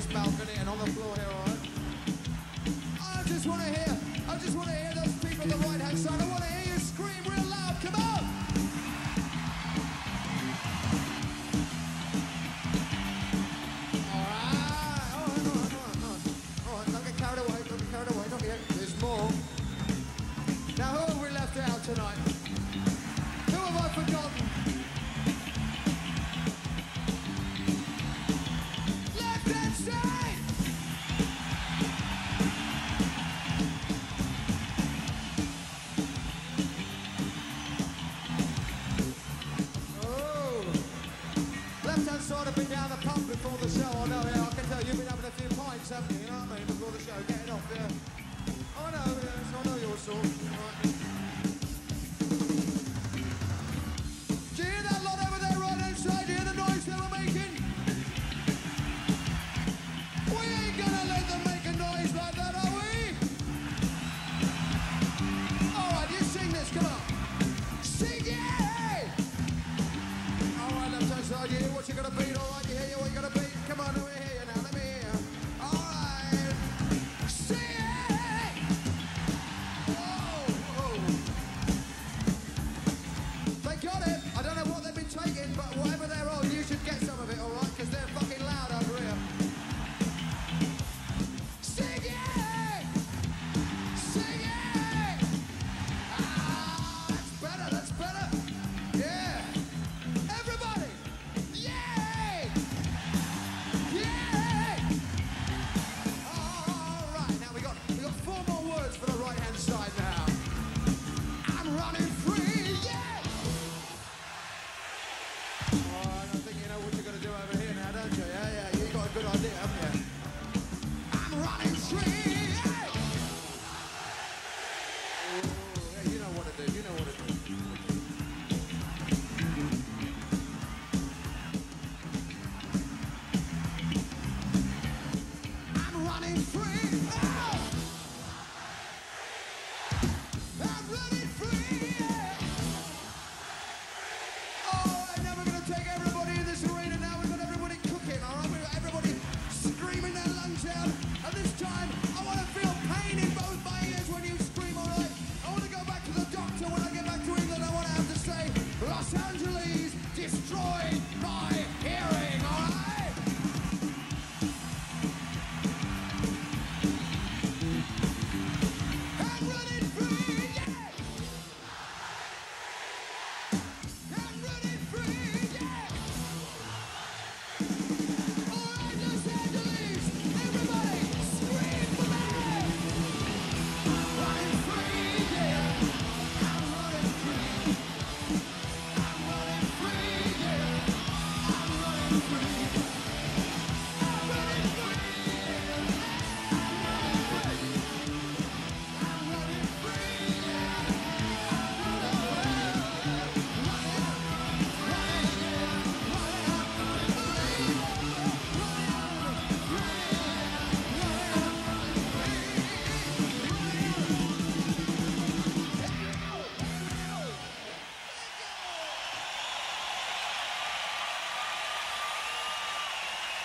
just about few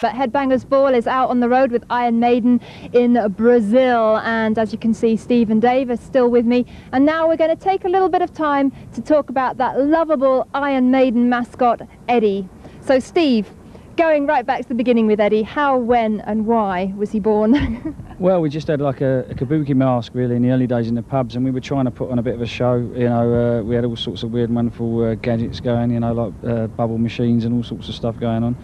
But Headbangers Ball is out on the road with Iron Maiden in Brazil. And as you can see, Dave are still with me. And now we're going to take a little bit of time to talk about that lovable Iron Maiden mascot, Eddie. So, Steve, going right back to the beginning with Eddie, how, when, and why was he born? Well, we just had like a, a kabuki mask really in the early days in the pubs, and we were trying to put on a bit of a show. You know, uh, we had all sorts of weird, wonderful uh, gadgets going. You know, like uh, bubble machines and all sorts of stuff going on.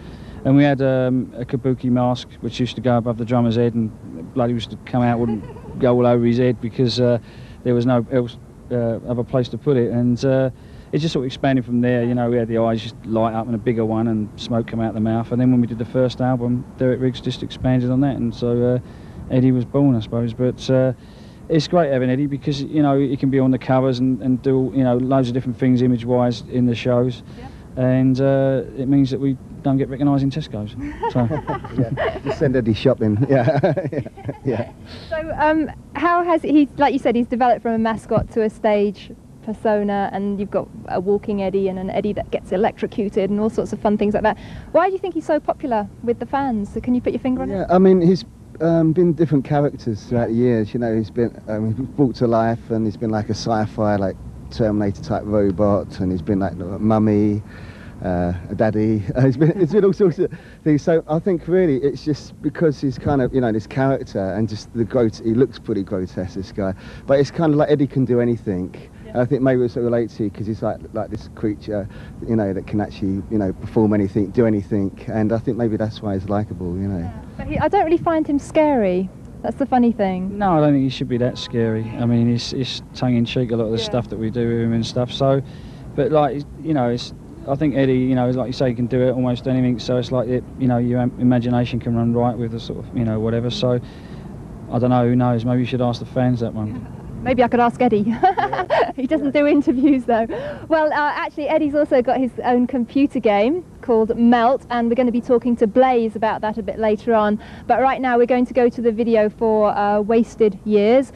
And we had um, a kabuki mask which used to go above the drummer's head, and bloody used to come out, wouldn't go all over his head because uh, there was no else uh, other place to put it. And uh, it just sort of expanded from there. You know, we had the eyes just light up and a bigger one, and smoke come out the mouth. And then when we did the first album, Derek Riggs just expanded on that, and so uh, Eddie was born, I suppose. But uh, it's great having Eddie because you know he can be on the covers and, and do you know loads of different things image-wise in the shows, and uh, it means that we don't get recognised in Tesco's. So yeah, just send Eddie shopping. Yeah, yeah, yeah. so, um, how has he, like you said, he's developed from a mascot to a stage persona, and you've got a walking Eddie and an Eddie that gets electrocuted and all sorts of fun things like that. Why do you think he's so popular with the fans? Can you put your finger on it? Yeah, I mean, he's um, been different characters throughout the years. You know, he's been um, he's been brought to life, and he's been like a sci-fi, like Terminator type robot, and he's been like a mummy, uh, a daddy. Uh, it's been it's been all sorts of things. So I think really it's just because he's kind of you know this character and just the grot. He looks pretty grotesque, this guy, but it's kind of like Eddie can do anything. I think maybe it's relate to because he's like like this creature, you know, that can actually you know perform anything, do anything, and I think maybe that's why he's likable, you know. But he, I don't really find him scary. That's the funny thing. No, I don't think he should be that scary. I mean, it's, it's tongue in cheek a lot of the Yeah. stuff that we do with him and stuff. So, but like you know, it's I think Eddie, you know, is like you say, he can do it almost anything. So it's like it, you know, your imagination can run right with the sort of, you know, whatever. So I don't know. Who knows? Maybe you should ask the fans that one. Maybe I could ask Eddie. he doesn't do interviews though. Well, uh, actually, Eddie's also got his own computer game called Melt, and we're going to be talking to Blaze about that a bit later on. But right now, we're going to go to the video for uh, Wasted Years.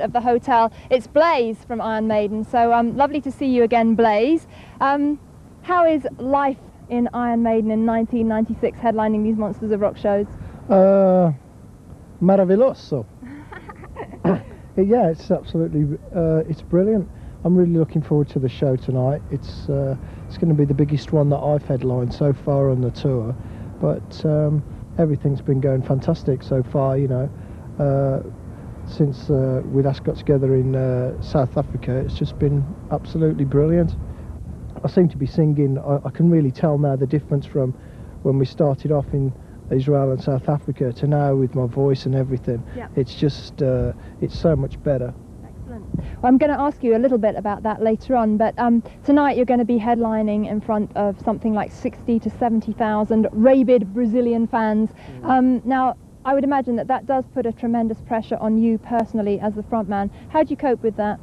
Of the hotel. It's Blaze from Iron Maiden, so um, lovely to see you again, Blaze. Um, how is life in Iron Maiden in 1996 headlining these Monsters of Rock shows? Uh, maravilloso. yeah, it's absolutely, uh, it's brilliant. I'm really looking forward to the show tonight. It's uh, it's going to be the biggest one that I've headlined so far on the tour, but um, everything's been going fantastic so far. You know, uh, since uh, we last got together in uh, South Africa, it's just been absolutely brilliant. I seem to be singing. I, I can really tell now the difference from when we started off in Israel and South Africa to now with my voice and everything. Yeah. It's just uh, it's so much better. Well, I'm going to ask you a little bit about that later on, but um, tonight you're going to be headlining in front of something like 60 to 70,000 rabid Brazilian fans. Um, now, I would imagine that that does put a tremendous pressure on you personally as the frontman. How do you cope with that?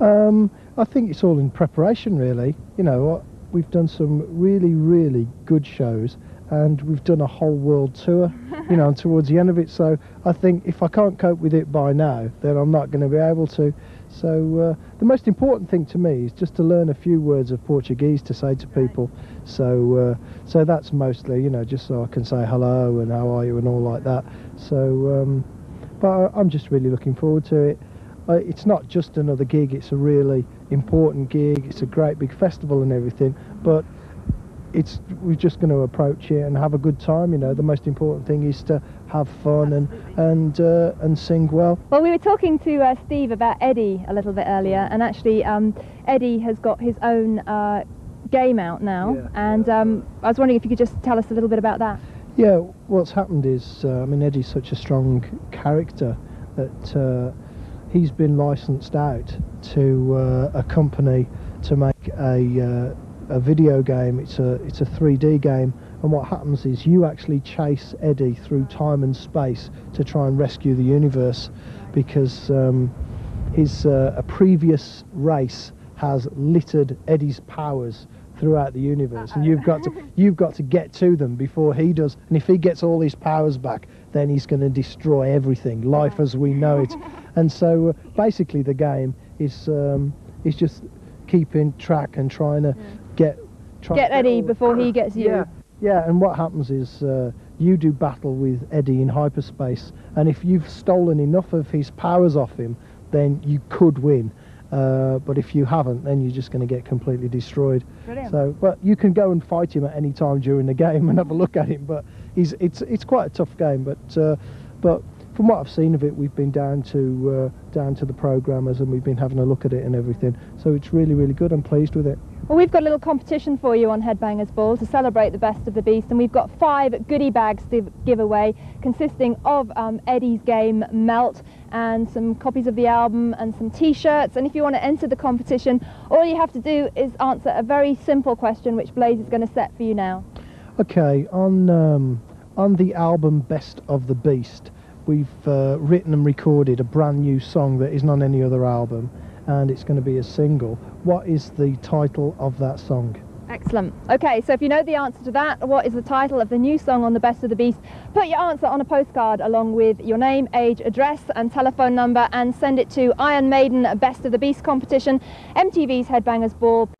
Um, I think it's all in preparation, really. You know, uh, we've done some really, really good shows, and we've done a whole world tour. you know, towards the end of it. So I think if I can't cope with it by now, then I'm not going to be able to. So uh, the most important thing to me is just to learn a few words of Portuguese to say to people. So uh, so that's mostly, you know, just so I can say hello and how are you and all like that. So, um, but I'm just really looking forward to it. Uh, it's not just another gig; it's a really important gig. It's a great big festival and everything. But it's we're just going to approach it and have a good time. You know, the most important thing is to have fun and and uh, and sing well. Well, we were talking to uh, Steve about Eddie a little bit earlier, and actually, um, Eddie has got his own uh, game out now, and um, I was wondering if you could just tell us a little bit about that. Yeah, what's happened is, uh, I mean, Eddie's such a strong character that uh, he's been licensed out to uh, a company to make a, uh, a video game. It's a it's a 3D game, and what happens is you actually chase Eddie through time and space to try and rescue the universe, because um, his uh, a previous race has littered Eddie's powers throughout the universe and you've got to you've got to get to them before he does and if he gets all his powers back then he's going to destroy everything life as we know it and so uh, basically the game is um, is just keeping track and trying to get try Get Eddie before he gets you. yeah, yeah, and what happens is uh, you do battle with Eddie in hyperspace, and if you've stolen enough of his powers off him, then you could win. Uh, but if you haven't, then you're just going to get completely destroyed. Brilliant. So, but you can go and fight him at any time during the game and have a look at him. But he's it's it's quite a tough game. But uh, but from what I've seen of it, we've been down to uh, down to the programmers and we've been having a look at it and everything. So it's really really good. I'm pleased with it. Well, we've got a little competition for you on Headbangers Ball to celebrate the best of the beast, and we've got five goodie bags to give away, consisting of um, Eddie's game Melt and some copies of the album and some T-shirts. And if you want to enter the competition, all you have to do is answer a very simple question, which Blaze is going to set for you now. Okay, on um, on the album Best of the Beast, we've uh, written and recorded a brand new song that isn't on any other album, and it's going to be a single. What is the title of that song? Excellent. Okay, so if you know the answer to that, what is the title of the new song on The Best of the Beast? Put your answer on a postcard along with your name, age, address, and telephone number, and send it to Iron Maiden Best of the Beast competition, MTV's Headbangers Ball.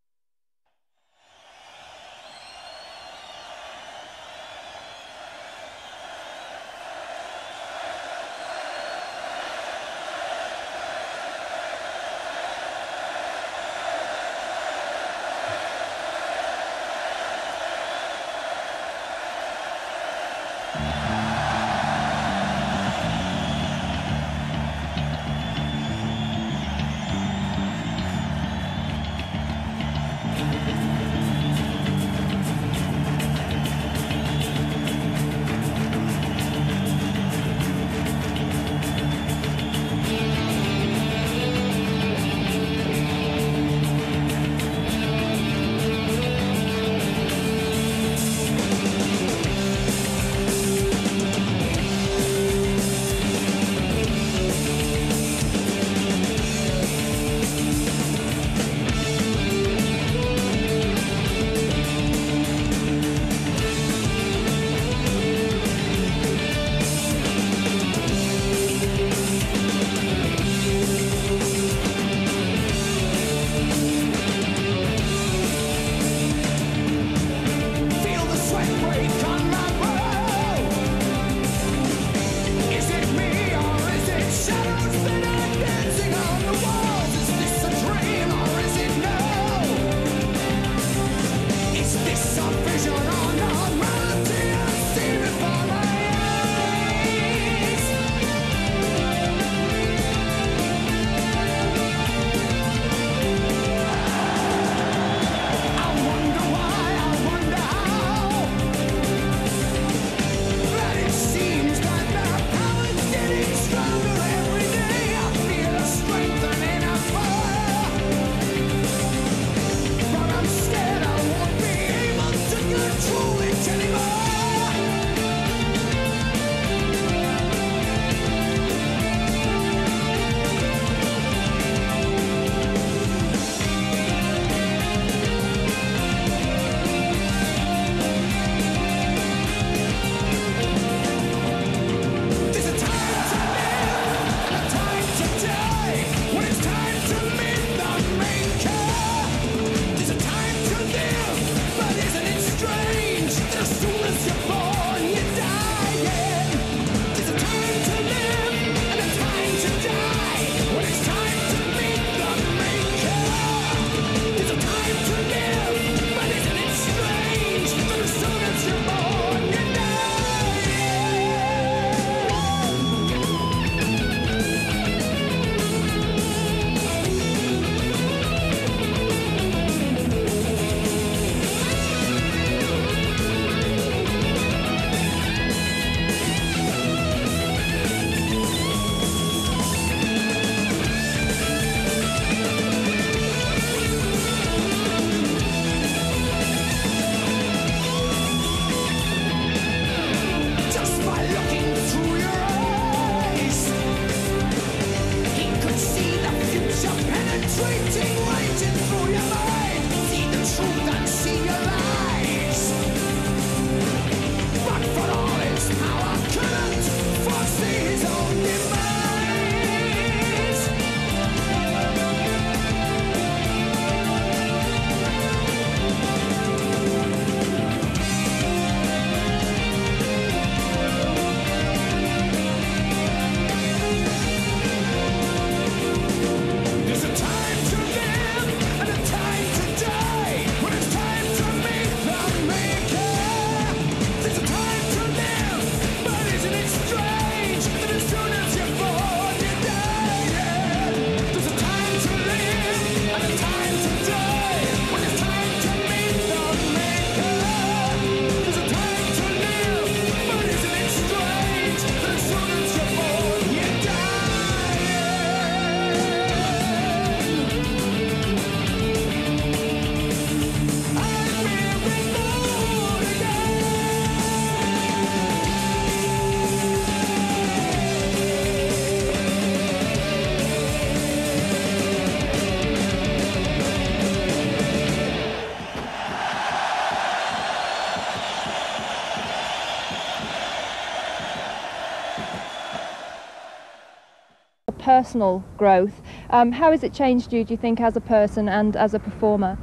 Personal growth. Um, how has it changed you, do you think, as a person and as a performer?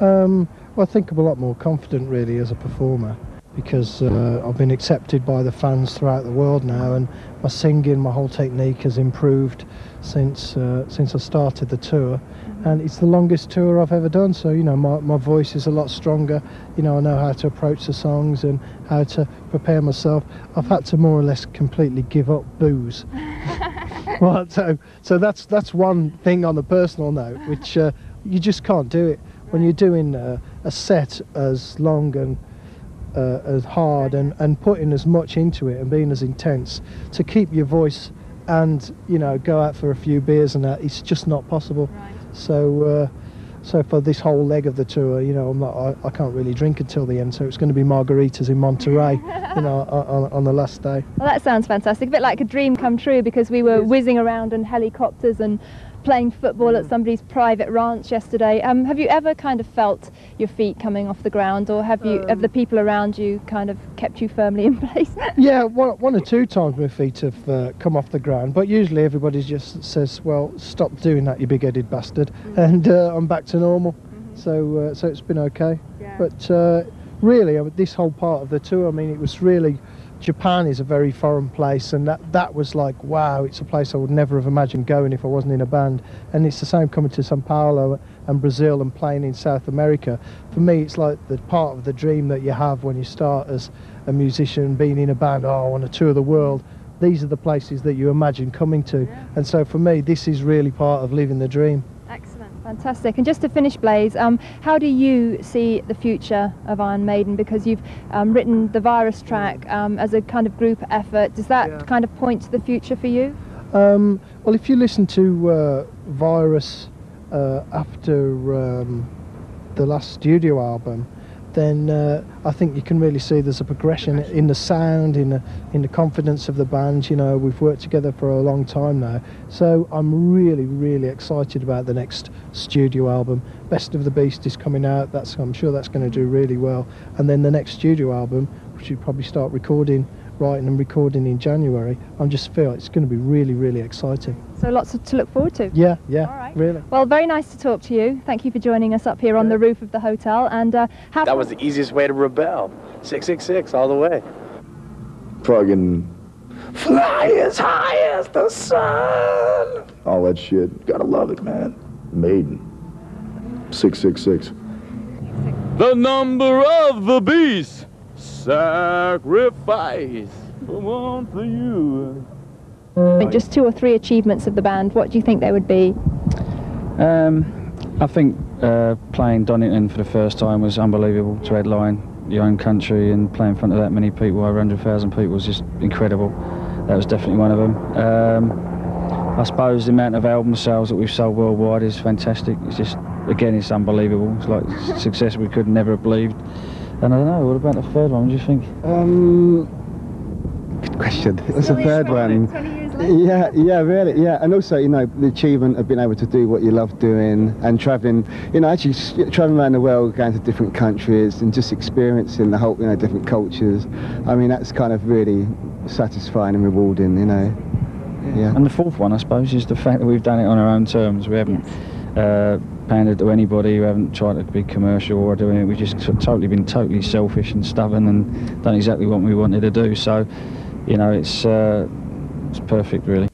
Um, well, I think I'm a lot more confident really as a performer because uh, I've been accepted by the fans throughout the world now, and my singing, my whole technique has improved since uh, since I started the tour, and it's the longest tour I've ever done. So you know, my, my voice is a lot stronger. You know, I know how to approach the songs and how to prepare myself. I've had to more or less completely give up booze. well, so so that's that's one thing on the personal note, which uh, you just can't do it when you're doing uh, a set as long and uh, as hard and, and putting as much into it and being as intense to keep your voice and you know go out for a few beers and that it's just not possible. So uh, so for this whole leg of the tour you know I'm not I, I can't really drink until the end so it's going to be margaritas in Monterey you know on, on the last day Well, that sounds fantastic. A bit like a dream come true because we were whizzing around in helicopters and playing football at somebody's private ranch yesterday. Um, have you ever kind of felt your feet coming off the ground, or have you have the people around you kind of kept you firmly in place? yeah, one, one or two times my feet have uh, come off the ground, but usually everybody just says, "Well, stop doing that, you big-headed bastard," and uh, I'm back to normal. So, uh, so it's been okay. But uh, really, uh, this whole part of the tour, I mean, it was really. Japan is a very foreign place, and that, that was like, wow, it's a place I would never have imagined going if I wasn't in a band. And it's the same coming to Sao Paulo and Brazil and playing in South America. For me, it's like the part of the dream that you have when you start as a musician, being in a band, oh, I want to tour the world. These are the places that you imagine coming to. And so for me, this is really part of living the dream. Fantastic. And just to finish, Blaze, um, how do you see the future of Iron Maiden? Because you've um, written the Virus track um, as a kind of group effort. Does that kind of point to the future for you? Um, well, if you listen to uh, Virus uh, after um, the last studio album, then uh, I think you can really see there's a progression in the sound, in the in the confidence of the band. You know, we've worked together for a long time now, so I'm really, really excited about the next studio album. Best of the Beast is coming out. That's I'm sure that's going to do really well. And then the next studio album, which we probably start recording, writing and recording in January. I just feel it's going to be really, really exciting. So lots to look forward to. Yeah, yeah, Alright. really. Well, very nice to talk to you. Thank you for joining us up here on the roof of the hotel. And uh, have That was the easiest way to rebel. 666 all the way. Fucking Fly as high as the sun. all that shit. Gotta love it, man. Maiden. 666. The number of the beast. Sacrifice for one for you. Just two or three achievements of the band. What do you think they would be? Um, I think uh, playing Donington for the first time was unbelievable to headline your own country and play in front of that many people, over 100,000 people, was just incredible. That was definitely one of them. Um, I suppose the amount of album sales that we've sold worldwide is fantastic. It's just, again, it's unbelievable. It's like success we could never have believed. And I don't know, what about the third one? What do you think? Um, good question. What's the third one? Yeah, yeah, really, yeah. And also, you know, the achievement of being able to do what you love doing and traveling, you know, actually traveling around the world, going to different countries and just experiencing the whole, you know, different cultures. I mean, that's kind of really satisfying and rewarding, you know. Yeah. And the fourth one, I suppose, is the fact that we've done it on our own terms. We haven't uh, to anybody. We haven't tried to be commercial or doing it. We've just totally been totally selfish and stubborn and done exactly what we wanted to do. So, you know, it's uh, it's perfect, really.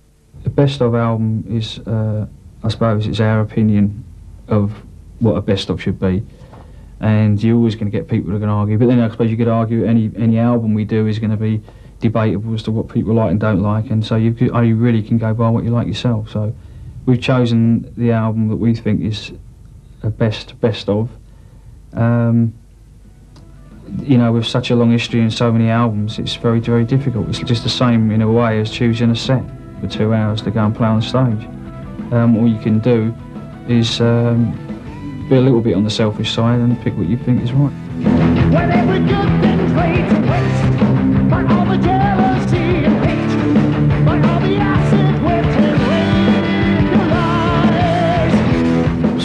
The best of album is, uh, I suppose, it's our opinion of what a best of should be. And you're always going to get people that are going to argue. But then I suppose you could argue any any album we do is going to be debatable as to what people like and don't like. And so you you really can go by what you like yourself. So we've chosen the album that we think is a best best of. Um, you know, with such a long history and so many albums, it's very very difficult. It's just the same in a way as choosing a set for two hours to go and play on stage. Um, all you can do is um, be a little bit on the selfish side and pick what you think is right.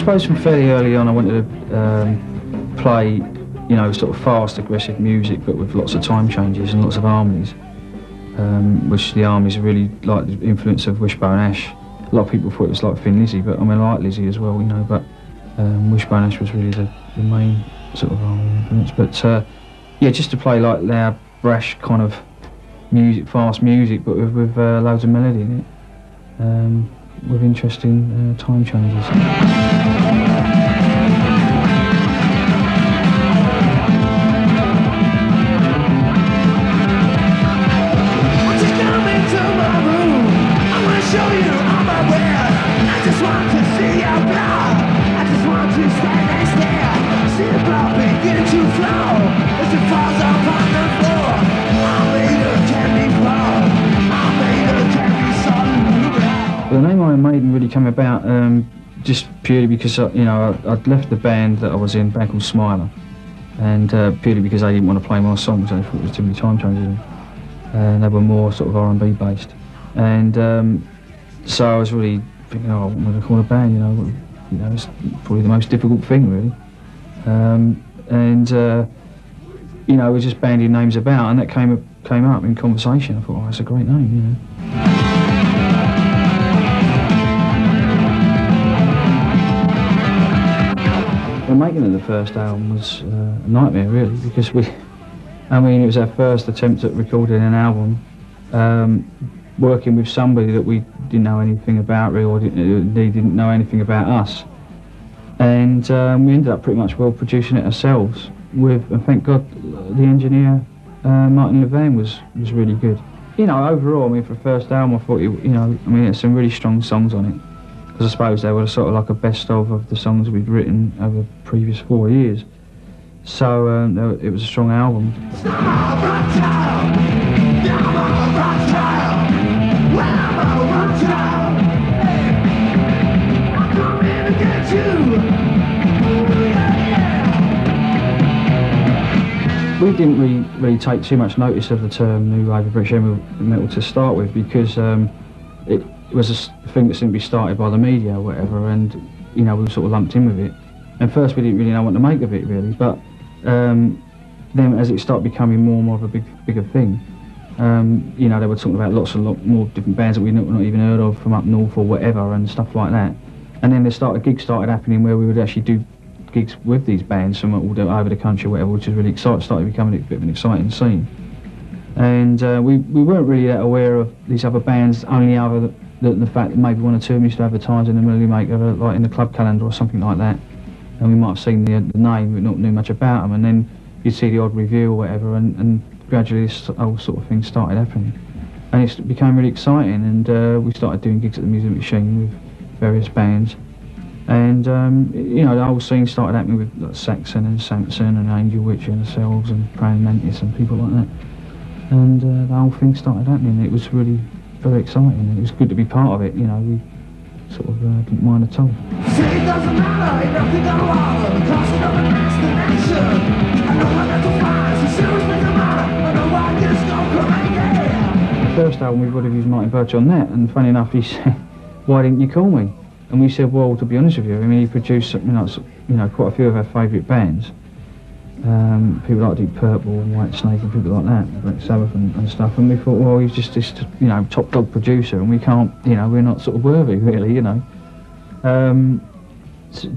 Suppose from fairly early on, I wanted to um, play, you know, sort of fast, aggressive music, but with lots of time changes and lots of harmonies, um, which the harmonies really like the influence of Wishbone Ash a lot of people thought it was like Thin Lizzy, but I mean I like Lizzy as well, you know. But um, Wishbone Ash was really the, the main sort of um, influence. But uh, yeah, just to play like loud, brash kind of music, fast music, but with, with uh, loads of melody in it, um, with interesting uh, time changes. Just purely because uh, you know I, I'd left the band that I was in, a band called Smiler, and uh, purely because they didn't want to play my songs. They thought there was too many time changes, and they were more sort of R&B based. And um, so I was really thinking, oh, what am I going to call a band? You know, you know, it's probably the most difficult thing really. Um, and uh, you know, we're just banding names about, and that came came up in conversation. I thought, oh, that's a great name, you know. The making of the first album was uh, a nightmare, really, because we, I mean, it was our first attempt at recording an album, um, working with somebody that we didn't know anything about, really, or didn't, they didn't know anything about us. And um, we ended up pretty much well producing it ourselves. With, and thank God, the engineer uh, Martin Levan was was really good. You know, overall, I mean, for a first album, I thought, it, you know, I mean, there's some really strong songs on it. Because I suppose they were sort of like a best of of the songs we'd written over the previous four years. So um, it was a strong album. We didn't really, really take too much notice of the term New Wave of British Metal to start with because um, it was a thing that seemed to be started by the media or whatever, and you know we were sort of lumped in with it. And first we didn't really know what to make of it really, but um, then as it started becoming more and more of a big, bigger thing, um, you know they were talking about lots and lot more different bands that we'd not, not even heard of from up north or whatever and stuff like that. And then there started gigs started happening where we would actually do gigs with these bands from all over the country, or whatever, which was really exciting. Started becoming a bit of an exciting scene. And uh, we we weren't really that aware of these other bands, only other than the fact that maybe one or two of them used to advertise in the Melody Maker, like in the club calendar or something like that. And we might have seen the, the name, but not knew much about them. And then you'd see the odd review or whatever, and, and gradually this whole sort of thing started happening. And it became really exciting, and uh, we started doing gigs at the Music Machine with various bands. And um, you know, the whole scene started happening with like, Saxon and Samson and Angel Witch and ourselves and Praying Mantis and people like that. And uh, the whole thing started happening. It was really very exciting, and it was good to be part of it. You know, we sort of uh, didn't mind at all. Say it doesn't matter, ain't nothing gonna. The cost of an destination. I know I'm at the fire, so soon make a matter. I know I just don't come The first album we would have used Martin Birch on that, and funny enough, he said, "Why didn't you call me?" And we said, "Well, to be honest with you, I mean, he produced something like, you know, quite a few of our favourite bands. Um, people like Deep Purple and Whitesnake and people like that, Black Sabbath and, and stuff. And we thought, well, he's just this, you know, top dog producer, and we can't, you know, we're not sort of worthy, really, you know." Um,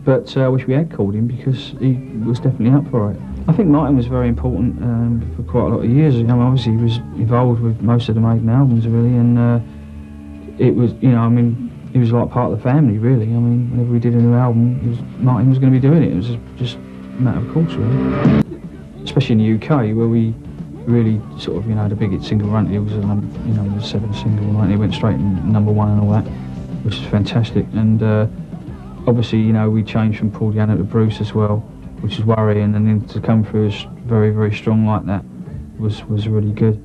but uh, I wish we had called him because he was definitely up for it. I think Martin was very important um, for quite a lot of years. You know, obviously he was involved with most of the Maiden albums really, and uh, it was, you know, I mean, he was like part of the family really. I mean, whenever we did a new album, was, Martin was going to be doing it. It was just, matter of course really. Especially in the UK where we really sort of, you know, the big hit single Run it was a number, you know, the seventh single, right? It went straight in number one and all that, which is fantastic. And uh, obviously, you know, we changed from Paul Di'Anno to Bruce as well, which is worrying, and then to come through as very, very strong like that was was really good.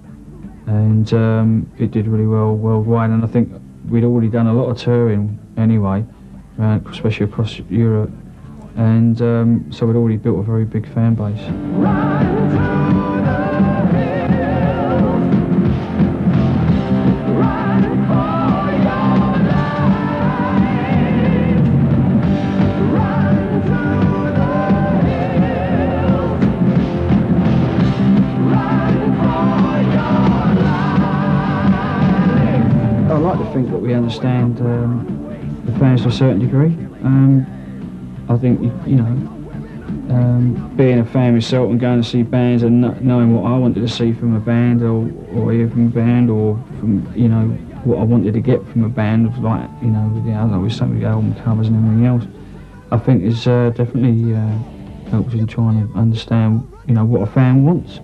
And um, it did really well worldwide, and I think we'd already done a lot of touring anyway, uh, especially across Europe, and um, so we'd already built a very big fan base. I like to think that we understand um, the fans to a certain degree. Um, I think, you know, um, being a fan myself and going to see bands and knowing what I wanted to see from a band or, or hear from a band or from, you know, what I wanted to get from a band, like, you know, with the other, with something of album covers and everything else, I think is uh, definitely uh, helps in trying to understand, you know, what a fan wants.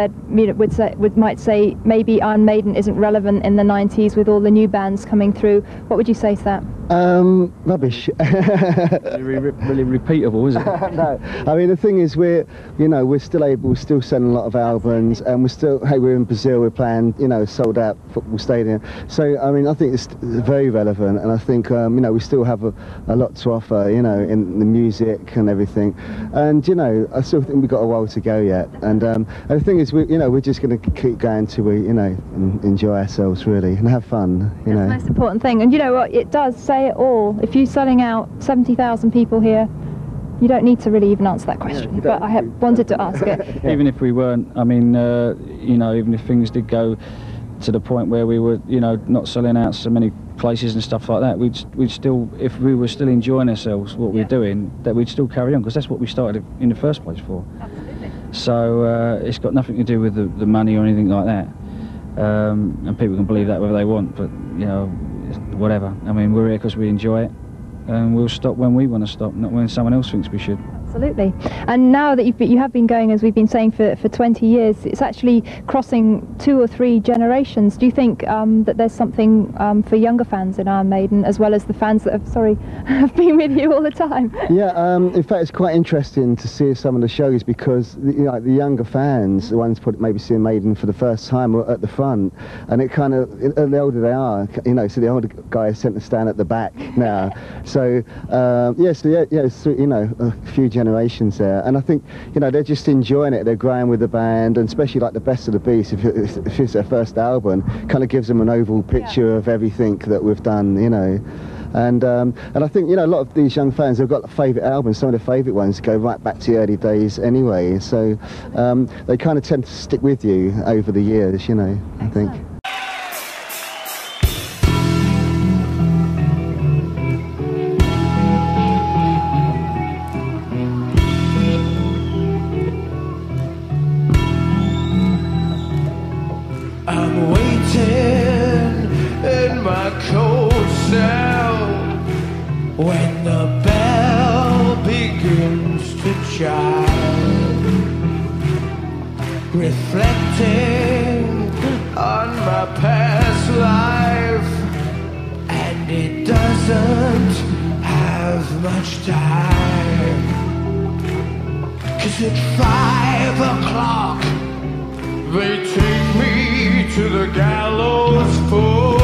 said, would say, would, might say maybe Iron Maiden isn't relevant in the 90s with all the new bands coming through. What would you say to that? Um, rubbish. really, really, repeatable, is it? no. I mean, the thing is, we're, you know, we're still able, we're still selling a lot of albums, and we're still, hey, we're in Brazil, we're playing, you know, sold out football stadium. So, I mean, I think it's very relevant, and I think, um, you know, we still have a, a lot to offer, you know, in the music and everything and you know, I still think we've got a while to go yet. And, um, and the thing is, we, you know, we're just going to keep going till we, you know, enjoy ourselves really and have fun, you know. the most important thing. And you know what? It does say it all. If you're selling out 70,000 people here, you don't need to really even answer that question. but I have wanted to ask it. even if we weren't, I mean, uh, you know, even if things did go to the point where we were, you know, not selling out so many places and stuff like that, we'd we'd still, if we were still enjoying ourselves, what we're doing, that we'd still carry on because that's what we started in the first place for. So uh, it's got nothing to do with the, the money or anything like that. Um, and people can believe that whether they want, but you know, whatever. I mean, we're here because we enjoy it, and we'll stop when we want to stop, not when someone else thinks we should. Absolutely. And now that you've been, you have been going, as we've been saying, for, for 20 years, it's actually crossing two or three generations. Do you think um, that there's something um, for younger fans in Iron Maiden, as well as the fans that have, sorry, have been with you all the time? Yeah, um, in fact, it's quite interesting to see some of the shows because the, you know, the younger fans, the ones probably maybe seeing Maiden for the first time, are at the front, and it kind of, the older they are, you know, so the older guys tend to stand at the back now. So um, yeah, so yeah, yeah, so, you know, a few generations there, and I think you know they're just enjoying it. They're growing with the band, and especially like the Best of the Beast, if, it, if it's their first album, kind of gives them an overall picture of everything that we've done, you know. And um, and I think you know a lot of these young fans have got favourite albums. Some of their favourite ones go right back to the early days anyway. So um, they kind of tend to stick with you over the years, you know. I think. At five o'clock they take me to the gallows pole.